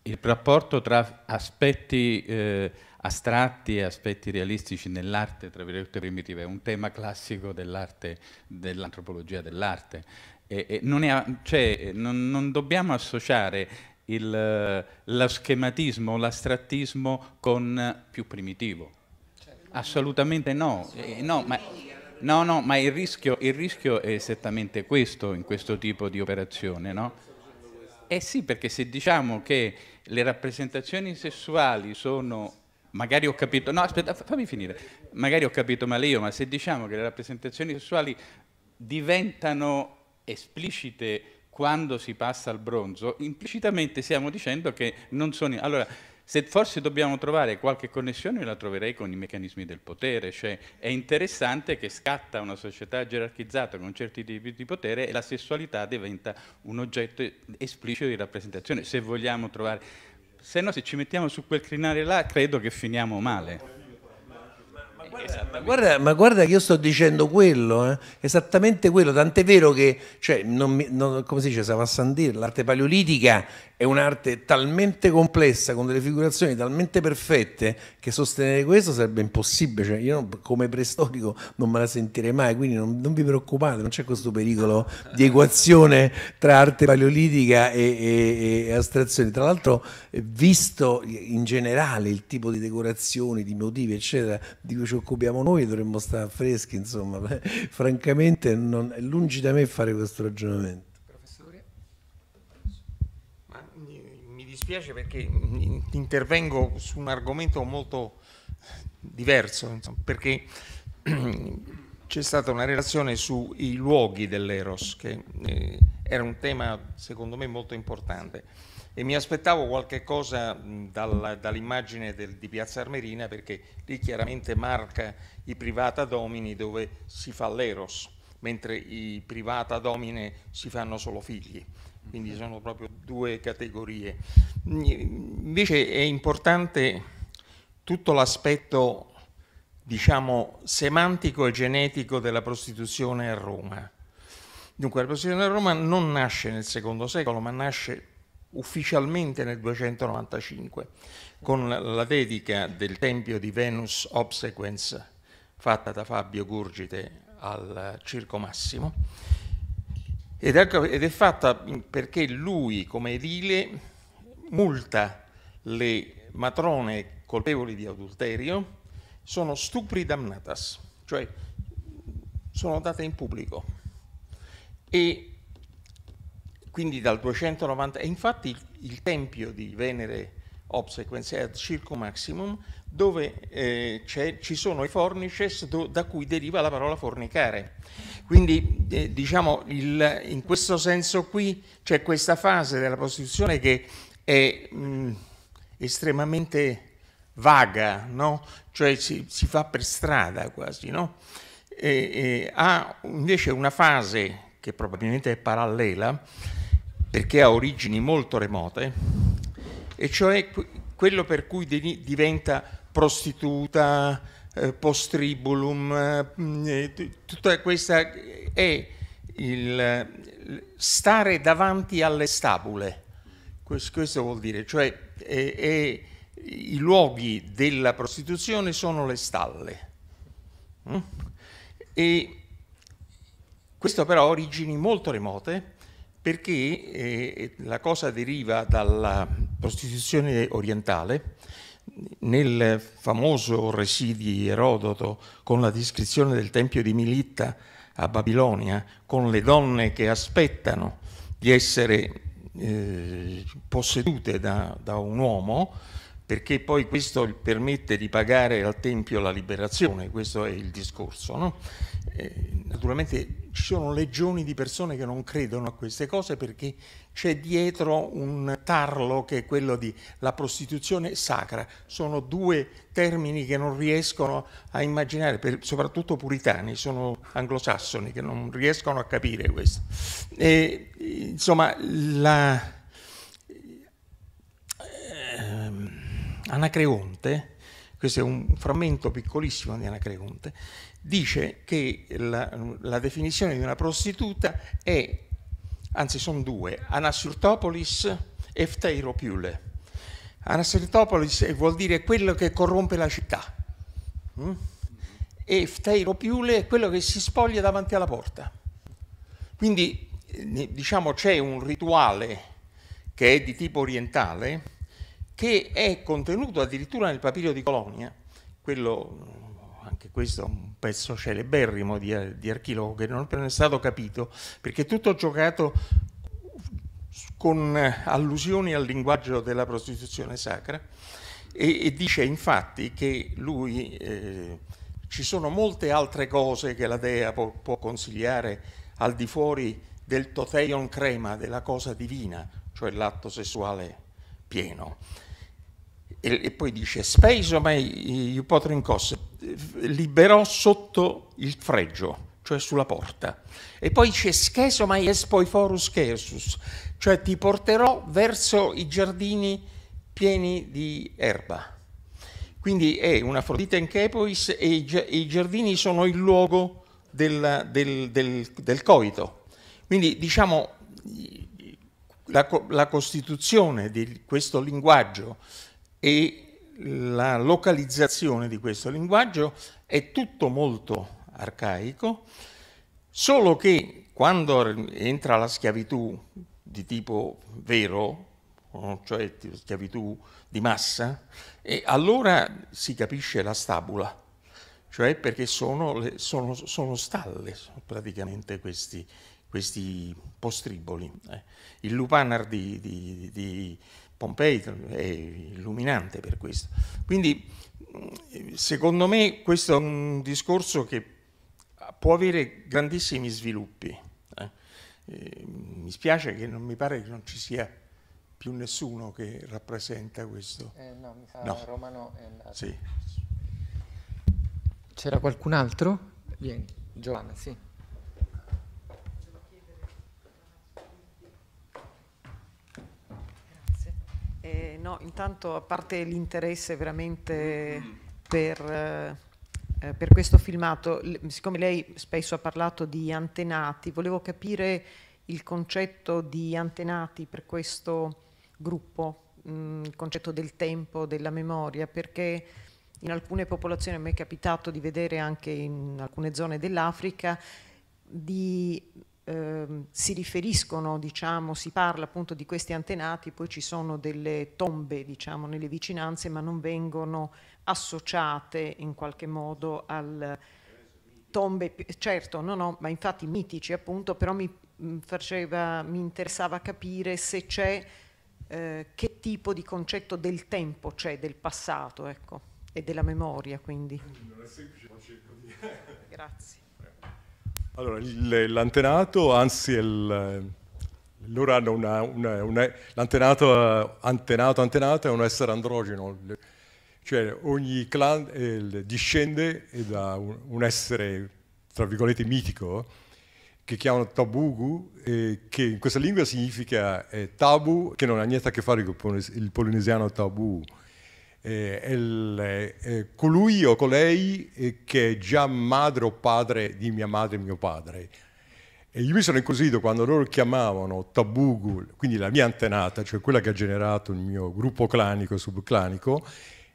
il rapporto tra aspetti eh, astratti e aspetti realistici nell'arte, tra virgolette, primitiva, è un tema classico dell'arte, dell'antropologia dell'arte. E, e non, è, cioè, non, non, dobbiamo associare il, lo schematismo, l'astrattismo con più primitivo. Assolutamente no. Eh, no, ma, no, no, ma il, rischio, il rischio, è esattamente questo in questo tipo di operazione. No? Eh sì, perché se diciamo che le rappresentazioni sessuali sono magari ho capito, no aspetta fammi finire, magari ho capito male io, ma se diciamo che le rappresentazioni sessuali diventano esplicite quando si passa al bronzo, implicitamente stiamo dicendo che non sono... Allora, se forse dobbiamo trovare qualche connessione, la troverei con i meccanismi del potere, cioè è interessante che scatta una società gerarchizzata con certi tipi di potere e la sessualità diventa un oggetto esplicito di rappresentazione, se vogliamo trovare se no se ci mettiamo su quel crinale là credo che finiamo male. Ma guarda, ma guarda, che io sto dicendo quello, eh? esattamente quello, tant'è vero che, cioè, non, non, come si dice, Savassandire, l'arte paleolitica è un'arte talmente complessa, con delle figurazioni talmente perfette, che sostenere questo sarebbe impossibile. Cioè, io come preistorico non me la sentirei mai, quindi non, non vi preoccupate, non c'è questo pericolo di equazione tra arte paleolitica e, e, e astrazioni. Tra l'altro, visto in generale il tipo di decorazioni, di motivi, eccetera, di cui ci occupiamo noi, dovremmo stare freschi, insomma. [LAUGHS] Francamente, non, è lungi da me fare questo ragionamento. Dispiace perché intervengo su un argomento molto diverso, insomma, perché [CLEARS THROAT] c'è stata una relazione sui luoghi dell'Eros, che eh, era un tema secondo me molto importante. E mi aspettavo qualche cosa dal, dall'immagine del, di Piazza Armerina perché lì chiaramente marca i privata domini dove si fa l'Eros, mentre i privata domine si fanno solo figli quindi sono proprio due categorie. Invece è importante tutto l'aspetto diciamo semantico e genetico della prostituzione a Roma. Dunque la prostituzione a Roma non nasce nel secondo secolo, ma nasce ufficialmente nel 295 con la dedica del Tempio di Venus Obsequens fatta da Fabio Gurgite al Circo Massimo ed è, ed è fatta perché lui, come edile, multa le matrone colpevoli di adulterio, sono stupri damnatas, cioè sono date in pubblico. E quindi dal 290, e infatti il, il tempio di Venere Obsequens è ad Circo Maximum, dove eh, ci sono i fornices do, da cui deriva la parola fornicare. Quindi eh, diciamo il, in questo senso qui c'è questa fase della prostituzione che è mh, estremamente vaga, no? cioè si, si, fa per strada quasi, no? e, e ha invece una fase che probabilmente è parallela perché ha origini molto remote, e cioè quello per cui diventa prostituta, postribulum, eh, tutta questa è il stare davanti alle stabule. Questo, questo vuol dire, cioè è, è, i luoghi della prostituzione sono le stalle. Mm? E questo però ha origini molto remote perché eh, la cosa deriva dalla prostituzione orientale nel famoso Residi di Erodoto con la descrizione del tempio di Militta a Babilonia, con le donne che aspettano di essere eh, possedute da, da, un uomo, perché poi questo permette di pagare al Tempio la liberazione, questo è il discorso. No? Eh, naturalmente ci sono legioni di persone che non credono a queste cose perché c'è dietro un tarlo che è quello di la prostituzione sacra. Sono due termini che non riescono a immaginare, per, soprattutto puritani, sono anglosassoni che non riescono a capire questo. E, insomma, la, eh, Anacreonte, questo è un frammento piccolissimo di Anacreonte, dice che la, la definizione di una prostituta è anzi sono due, Anasurtopolis e Fteiropule. Anaseritopolis vuol dire quello che corrompe la città. Mm? E Fteiropiule è quello che si spoglia davanti alla porta. Quindi diciamo c'è un rituale che è di tipo orientale che è contenuto addirittura nel papiro di Colonia, quello, anche questo è un pezzo celeberrimo di, di Archilogo che non è stato capito, perché è tutto giocato con allusioni al linguaggio della prostituzione sacra e, e dice infatti che lui eh, ci sono molte altre cose che la dea può, può consigliare al di fuori del toteion crema, della cosa divina, cioè l'atto sessuale pieno. E, e poi dice, speso mai Iupotrincos liberò sotto il fregio, cioè sulla porta. E poi c'è scheso mai espoiforus chesus, cioè ti porterò verso i giardini pieni di erba. Quindi è una Afrodite in Kepois e i giardini sono il luogo del, del, del, del coito. Quindi diciamo la, la costituzione di questo linguaggio e la localizzazione di questo linguaggio è tutto molto arcaico, solo che quando entra la schiavitù di tipo vero, cioè schiavitù di massa, allora si capisce la stabula, cioè perché sono, sono, sono stalle praticamente questi, questi postriboli. Eh. Il lupanar di, di, di, Pompei è illuminante per questo. Quindi, secondo me, questo è un discorso che può avere grandissimi sviluppi. Eh. Eh, mi spiace che non mi pare che non ci sia più nessuno che rappresenta questo. Eh, no, mi sa no. Romano è andato. Sì. C'era qualcun altro? Vieni, Giovanna, sì. Eh, no, intanto a parte l'interesse veramente per, eh, per, questo filmato, siccome lei spesso ha parlato di antenati, volevo capire il concetto di antenati per questo gruppo, mh, mm, il concetto del tempo, della memoria, perché in alcune popolazioni a me è capitato di vedere anche in alcune zone dell'Africa di Ehm, si riferiscono, diciamo, si parla appunto di questi antenati, poi ci sono delle tombe, diciamo, nelle vicinanze, ma non vengono associate in qualche modo al tombe, certo, no, no, ma infatti mitici appunto, però mi, mm, faceva, mi interessava capire se c'è eh, che tipo di concetto del tempo c'è, del passato, ecco, e della memoria, quindi. Non è semplice, ma cerco di... Grazie. Allora, l'antenato, anzi, il, loro hanno una, una, una, l'antenato antenato, antenato è un essere androgeno, cioè ogni clan eh, discende da un, un, essere, tra virgolette, mitico, che chiamano Tabugu, eh, che in questa lingua significa eh, tabu, che non ha niente a che fare con il polinesiano tabu, eh, il, eh, colui o colei eh, che è già madre o padre di mia madre e mio padre. E io mi sono incuriosito quando loro chiamavano Tabugu, quindi la mia antenata, cioè quella che ha generato il mio gruppo clanico e subclanico,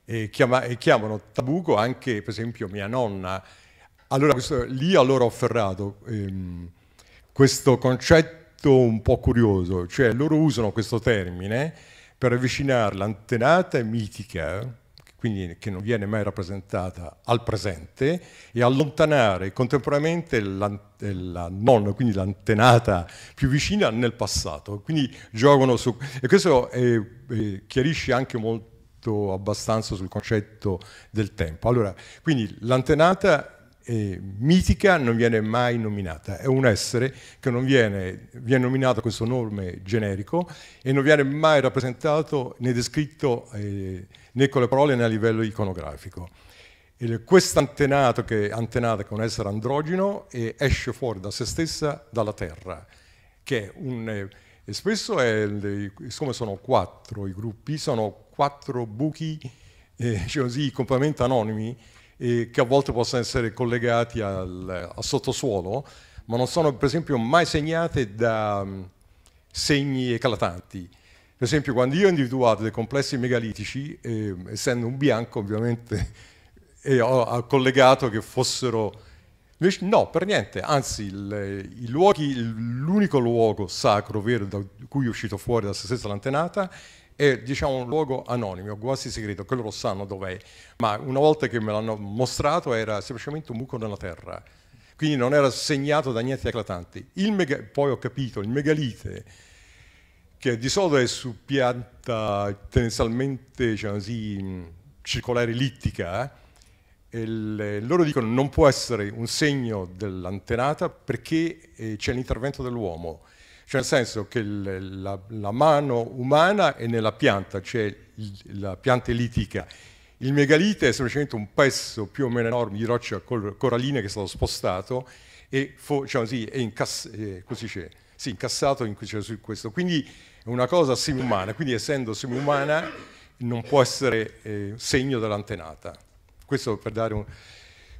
e, chiama, e chiamano Tabugo anche, per esempio, mia nonna. Allora, questo, lì allora ho afferrato ehm, questo concetto un po' curioso, cioè loro usano questo termine per avvicinare l'antenata mitica, quindi che non viene mai rappresentata, al presente e allontanare contemporaneamente la, nonna, quindi l'antenata più vicina nel passato. Quindi giocano su... E questo è, è, chiarisce anche molto abbastanza sul concetto del tempo. Allora, quindi l'antenata eh, mitica non viene mai nominata, è un essere che non viene, viene nominato questo nome generico e non viene mai rappresentato né descritto eh, né con le parole né a livello iconografico. Questo antenato che, antenato che è un essere androgeno eh, esce fuori da se stessa dalla terra, che un, eh, spesso è, siccome sono quattro i gruppi, sono quattro buchi, eh, [LAUGHS] cioè così, completamente anonimi, eh, che a volte possono essere collegati al, al, sottosuolo, ma non sono per esempio mai segnate da um, segni eclatanti. Per esempio, quando io ho individuato dei complessi megalitici, eh, essendo un bianco ovviamente, [LAUGHS] e ho, ho collegato che fossero... Invece, no, per niente, anzi, il, i luoghi, l'unico luogo sacro vero da cui è uscito fuori se stessa l'antenata è diciamo, un luogo anonimo, quasi segreto, che loro sanno dov'è, ma una volta che me l'hanno mostrato era semplicemente un buco nella terra, quindi non era segnato da niente eclatante. Mega, poi ho capito, il megalite che di solito è su pianta tendenzialmente diciamo così, circolare ellittica, eh? il, loro dicono non può essere un segno dell'antenata perché eh, c'è l'intervento dell'uomo. Cioè nel senso che la, la, mano umana è nella pianta, cioè il, la pianta ellittica. Il megalite è semplicemente un pezzo più o meno enorme di roccia corallina che è stato spostato e diciamo così, è incass- eh, così sì, incassato in, cioè, questo. Quindi è una cosa semi-umana, quindi essendo semi-umana non può essere eh, segno dell'antenata. Questo per dare un...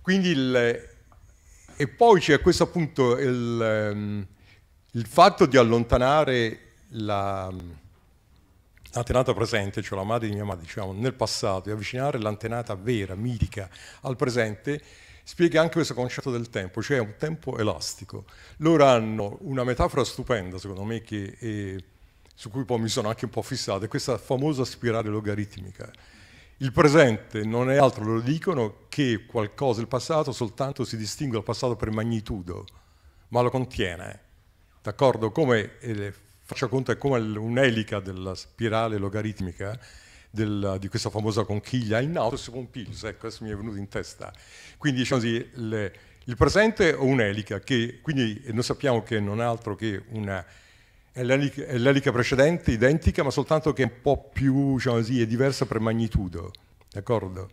Quindi il... E poi c'è questo appunto il, um, il fatto di allontanare la, l'antenata presente, cioè la madre di mia madre, diciamo, nel passato, e avvicinare l'antenata vera, mitica, al presente, spiega anche questo concetto del tempo, cioè un tempo elastico. Loro hanno una metafora stupenda, secondo me, che è, su cui poi mi sono anche un po' fissato, è questa famosa spirale logaritmica. Il presente non è altro, lo dicono, che qualcosa, il passato soltanto si distingue dal passato per magnitudo, ma lo contiene. D'accordo? Come, eh, faccia conto, è come un'elica della spirale logaritmica, del, di questa famosa conchiglia, il nautilus pompilius, ecco, adesso mi è venuto in testa. Quindi diciamo così, le, il presente è un'elica, che quindi noi sappiamo che non è altro che una è l'elica, precedente, identica, ma soltanto che è un po' più, diciamo così, è diversa per magnitudo, d'accordo?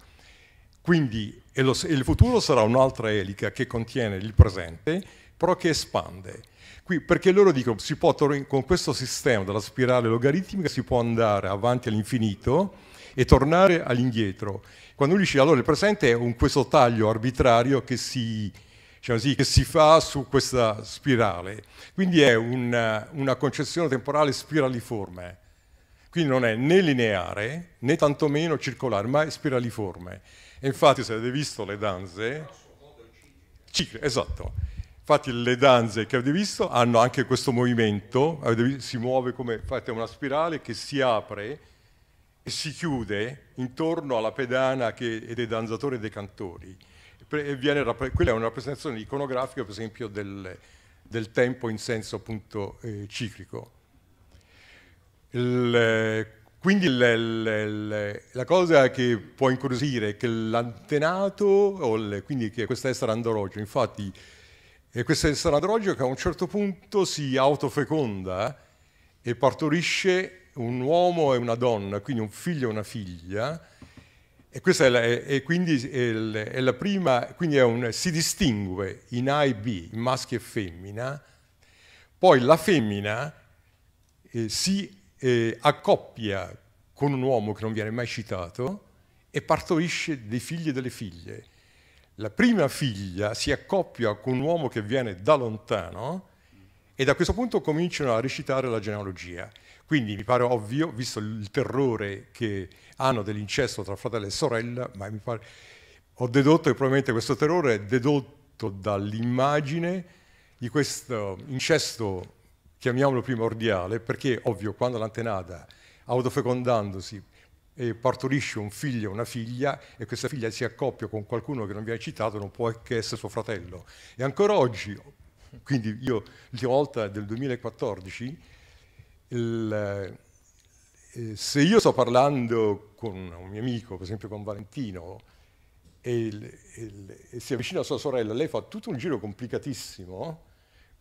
Quindi lo, il futuro sarà un'altra elica che contiene il presente, però che espande. Qui, perché loro dicono si può con questo sistema della spirale logaritmica si può andare avanti all'infinito e tornare all'indietro. Quando lui dice allora il presente è un, questo taglio arbitrario che si, diciamo così, che si fa su questa spirale. Quindi è una, una concezione temporale spiraliforme. Quindi non è né lineare né tantomeno circolare, ma è spiraliforme. E infatti se avete visto le danze... Cicli, esatto. Infatti le danze che avete visto hanno anche questo movimento, si muove come infatti, una spirale che si apre e si chiude intorno alla pedana che è dei danzatori e dei cantori. E viene, quella è una rappresentazione iconografica, per esempio, del, del tempo in senso appunto eh, ciclico. Il, quindi il, il, la cosa che può incuriosire è che l'antenato, quindi che questa essere androgeno, infatti e questo essere androgeno che a un certo punto si autofeconda e partorisce un uomo e una donna, quindi un figlio e una figlia, e questa è, la, è quindi è, è la prima, quindi un, si distingue in A e B, in maschio e femmina, poi la femmina eh, si eh, accoppia con un uomo che non viene mai citato e partorisce dei figli e delle figlie. La prima figlia si accoppia con un uomo che viene da lontano e da questo punto cominciano a recitare la genealogia. Quindi mi pare ovvio, visto il terrore che hanno dell'incesto tra fratello e sorella, ma mi pare, ho dedotto che probabilmente questo terrore è dedotto dall'immagine di questo incesto, chiamiamolo primordiale, perché ovvio quando l'antenata, autofecondandosi, e partorisce un figlio o una figlia e questa figlia si accoppia con qualcuno che non viene citato, non può che essere suo fratello. E ancora oggi, quindi io l'ultima volta del 2014, il, eh, se io sto parlando con un mio amico, per esempio con Valentino, e, il, il, e si avvicina a sua sorella, lei fa tutto un giro complicatissimo,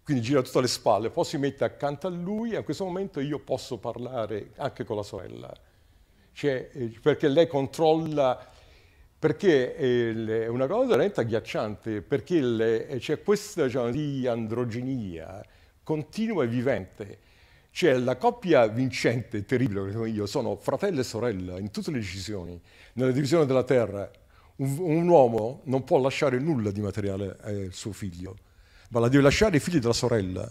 quindi gira tutte le spalle, poi si mette accanto a lui e a questo momento io posso parlare anche con la sorella. Cioè, eh, perché lei controlla, perché è una cosa veramente agghiacciante, perché c'è questa diciamo, di androgenia continua e vivente cioè la coppia vincente, terribile, come io, sono fratello e sorella in tutte le decisioni. Nella divisione della terra, un, un uomo non può lasciare nulla di materiale al suo figlio, ma la deve lasciare ai figli della sorella,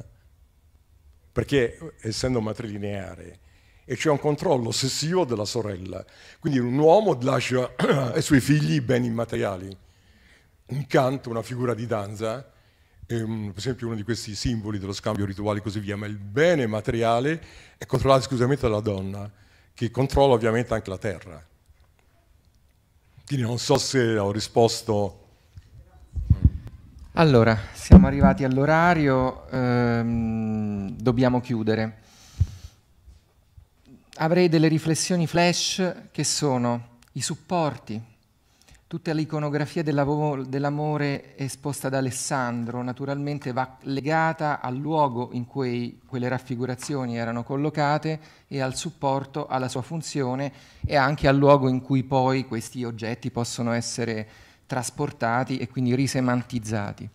perché essendo matrilineare e c'è un controllo ossessivo della sorella. Quindi un uomo lascia [CLEARS THROAT] ai suoi figli i beni immateriali, un canto, una figura di danza, per esempio uno di questi simboli dello scambio rituale e così via, ma il bene materiale è controllato esclusivamente dalla donna, che controlla ovviamente anche la terra. Quindi non so se ho risposto. Allora, siamo arrivati all'orario, ehm, dobbiamo chiudere. Avrei delle riflessioni flash che sono i supporti, tutta l'iconografia dell'amore esposta da Alessandro naturalmente va legata al luogo in cui quelle raffigurazioni erano collocate e al supporto, alla sua funzione e anche al luogo in cui poi questi oggetti possono essere trasportati e quindi risemantizzati.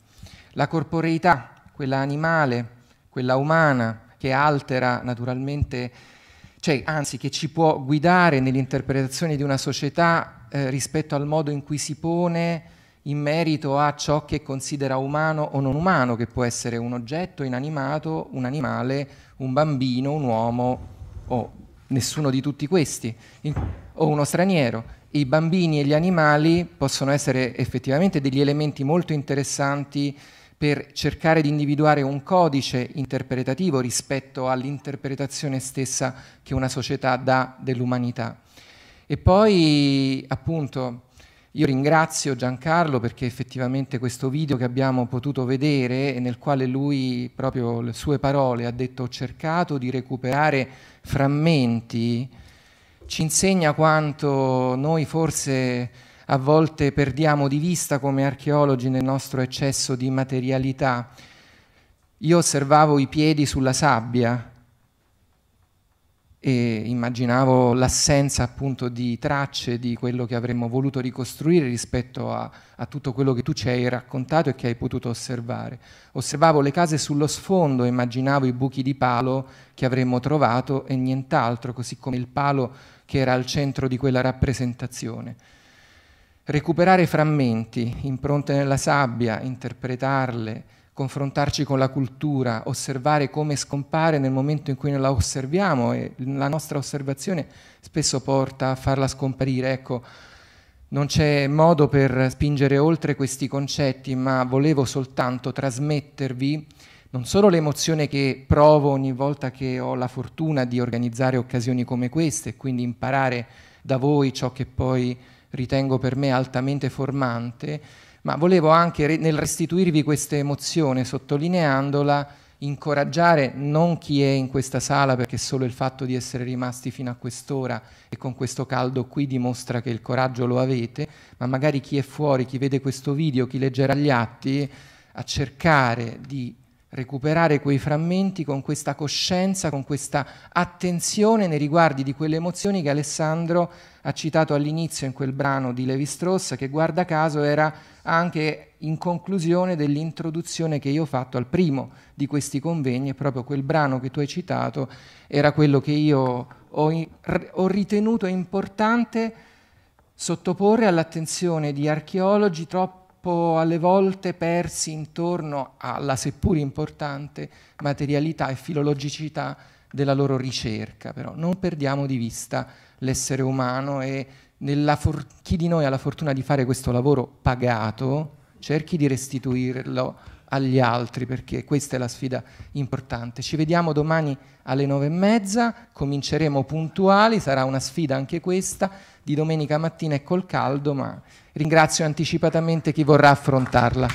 La corporeità, quella animale, quella umana, che altera naturalmente, cioè anzi che ci può guidare nell'interpretazione di una società eh, rispetto al modo in cui si pone in merito a ciò che considera umano o non umano, che può essere un oggetto inanimato, un animale, un bambino, un uomo o nessuno di tutti questi, in, o uno straniero. I bambini e gli animali possono essere effettivamente degli elementi molto interessanti per cercare di individuare un codice interpretativo rispetto all'interpretazione stessa che una società dà dell'umanità. E poi appunto io ringrazio Giancarlo perché effettivamente questo video che abbiamo potuto vedere e nel quale lui proprio le sue parole ha detto ho cercato di recuperare frammenti ci insegna quanto noi forse a volte perdiamo di vista come archeologi nel nostro eccesso di materialità. Io osservavo i piedi sulla sabbia e immaginavo l'assenza appunto di tracce di quello che avremmo voluto ricostruire rispetto a, a, tutto quello che tu ci hai raccontato e che hai potuto osservare. Osservavo le case sullo sfondo, immaginavo i buchi di palo che avremmo trovato e nient'altro, così come il palo che era al centro di quella rappresentazione. Recuperare frammenti, impronte nella sabbia, interpretarle, confrontarci con la cultura, osservare come scompare nel momento in cui non la osserviamo e la nostra osservazione spesso porta a farla scomparire. Ecco, non c'è modo per spingere oltre questi concetti, ma volevo soltanto trasmettervi non solo l'emozione che provo ogni volta che ho la fortuna di organizzare occasioni come queste e quindi imparare da voi ciò che poi ritengo per me altamente formante, ma volevo anche nel restituirvi questa emozione, sottolineandola, incoraggiare non chi è in questa sala, perché solo il fatto di essere rimasti fino a quest'ora e con questo caldo qui dimostra che il coraggio lo avete, ma magari chi è fuori, chi vede questo video, chi leggerà gli atti, a cercare di recuperare quei frammenti con questa coscienza, con questa attenzione nei riguardi di quelle emozioni che Alessandro ha citato all'inizio in quel brano di Levi Strauss, che guarda caso era anche in conclusione dell'introduzione che io ho fatto al primo di questi convegni, e proprio quel brano che tu hai citato era quello che io ho, ho ritenuto importante sottoporre all'attenzione di archeologi troppo troppo alle volte persi intorno alla seppur importante materialità e filologicità della loro ricerca, però non perdiamo di vista l'essere umano e chi di noi ha la fortuna di fare questo lavoro pagato, cerchi di restituirlo agli altri perché questa è la sfida importante. Ci vediamo domani alle nove e mezza, cominceremo puntuali, sarà una sfida anche questa, di domenica mattina e col caldo, ma ringrazio anticipatamente chi vorrà affrontarla.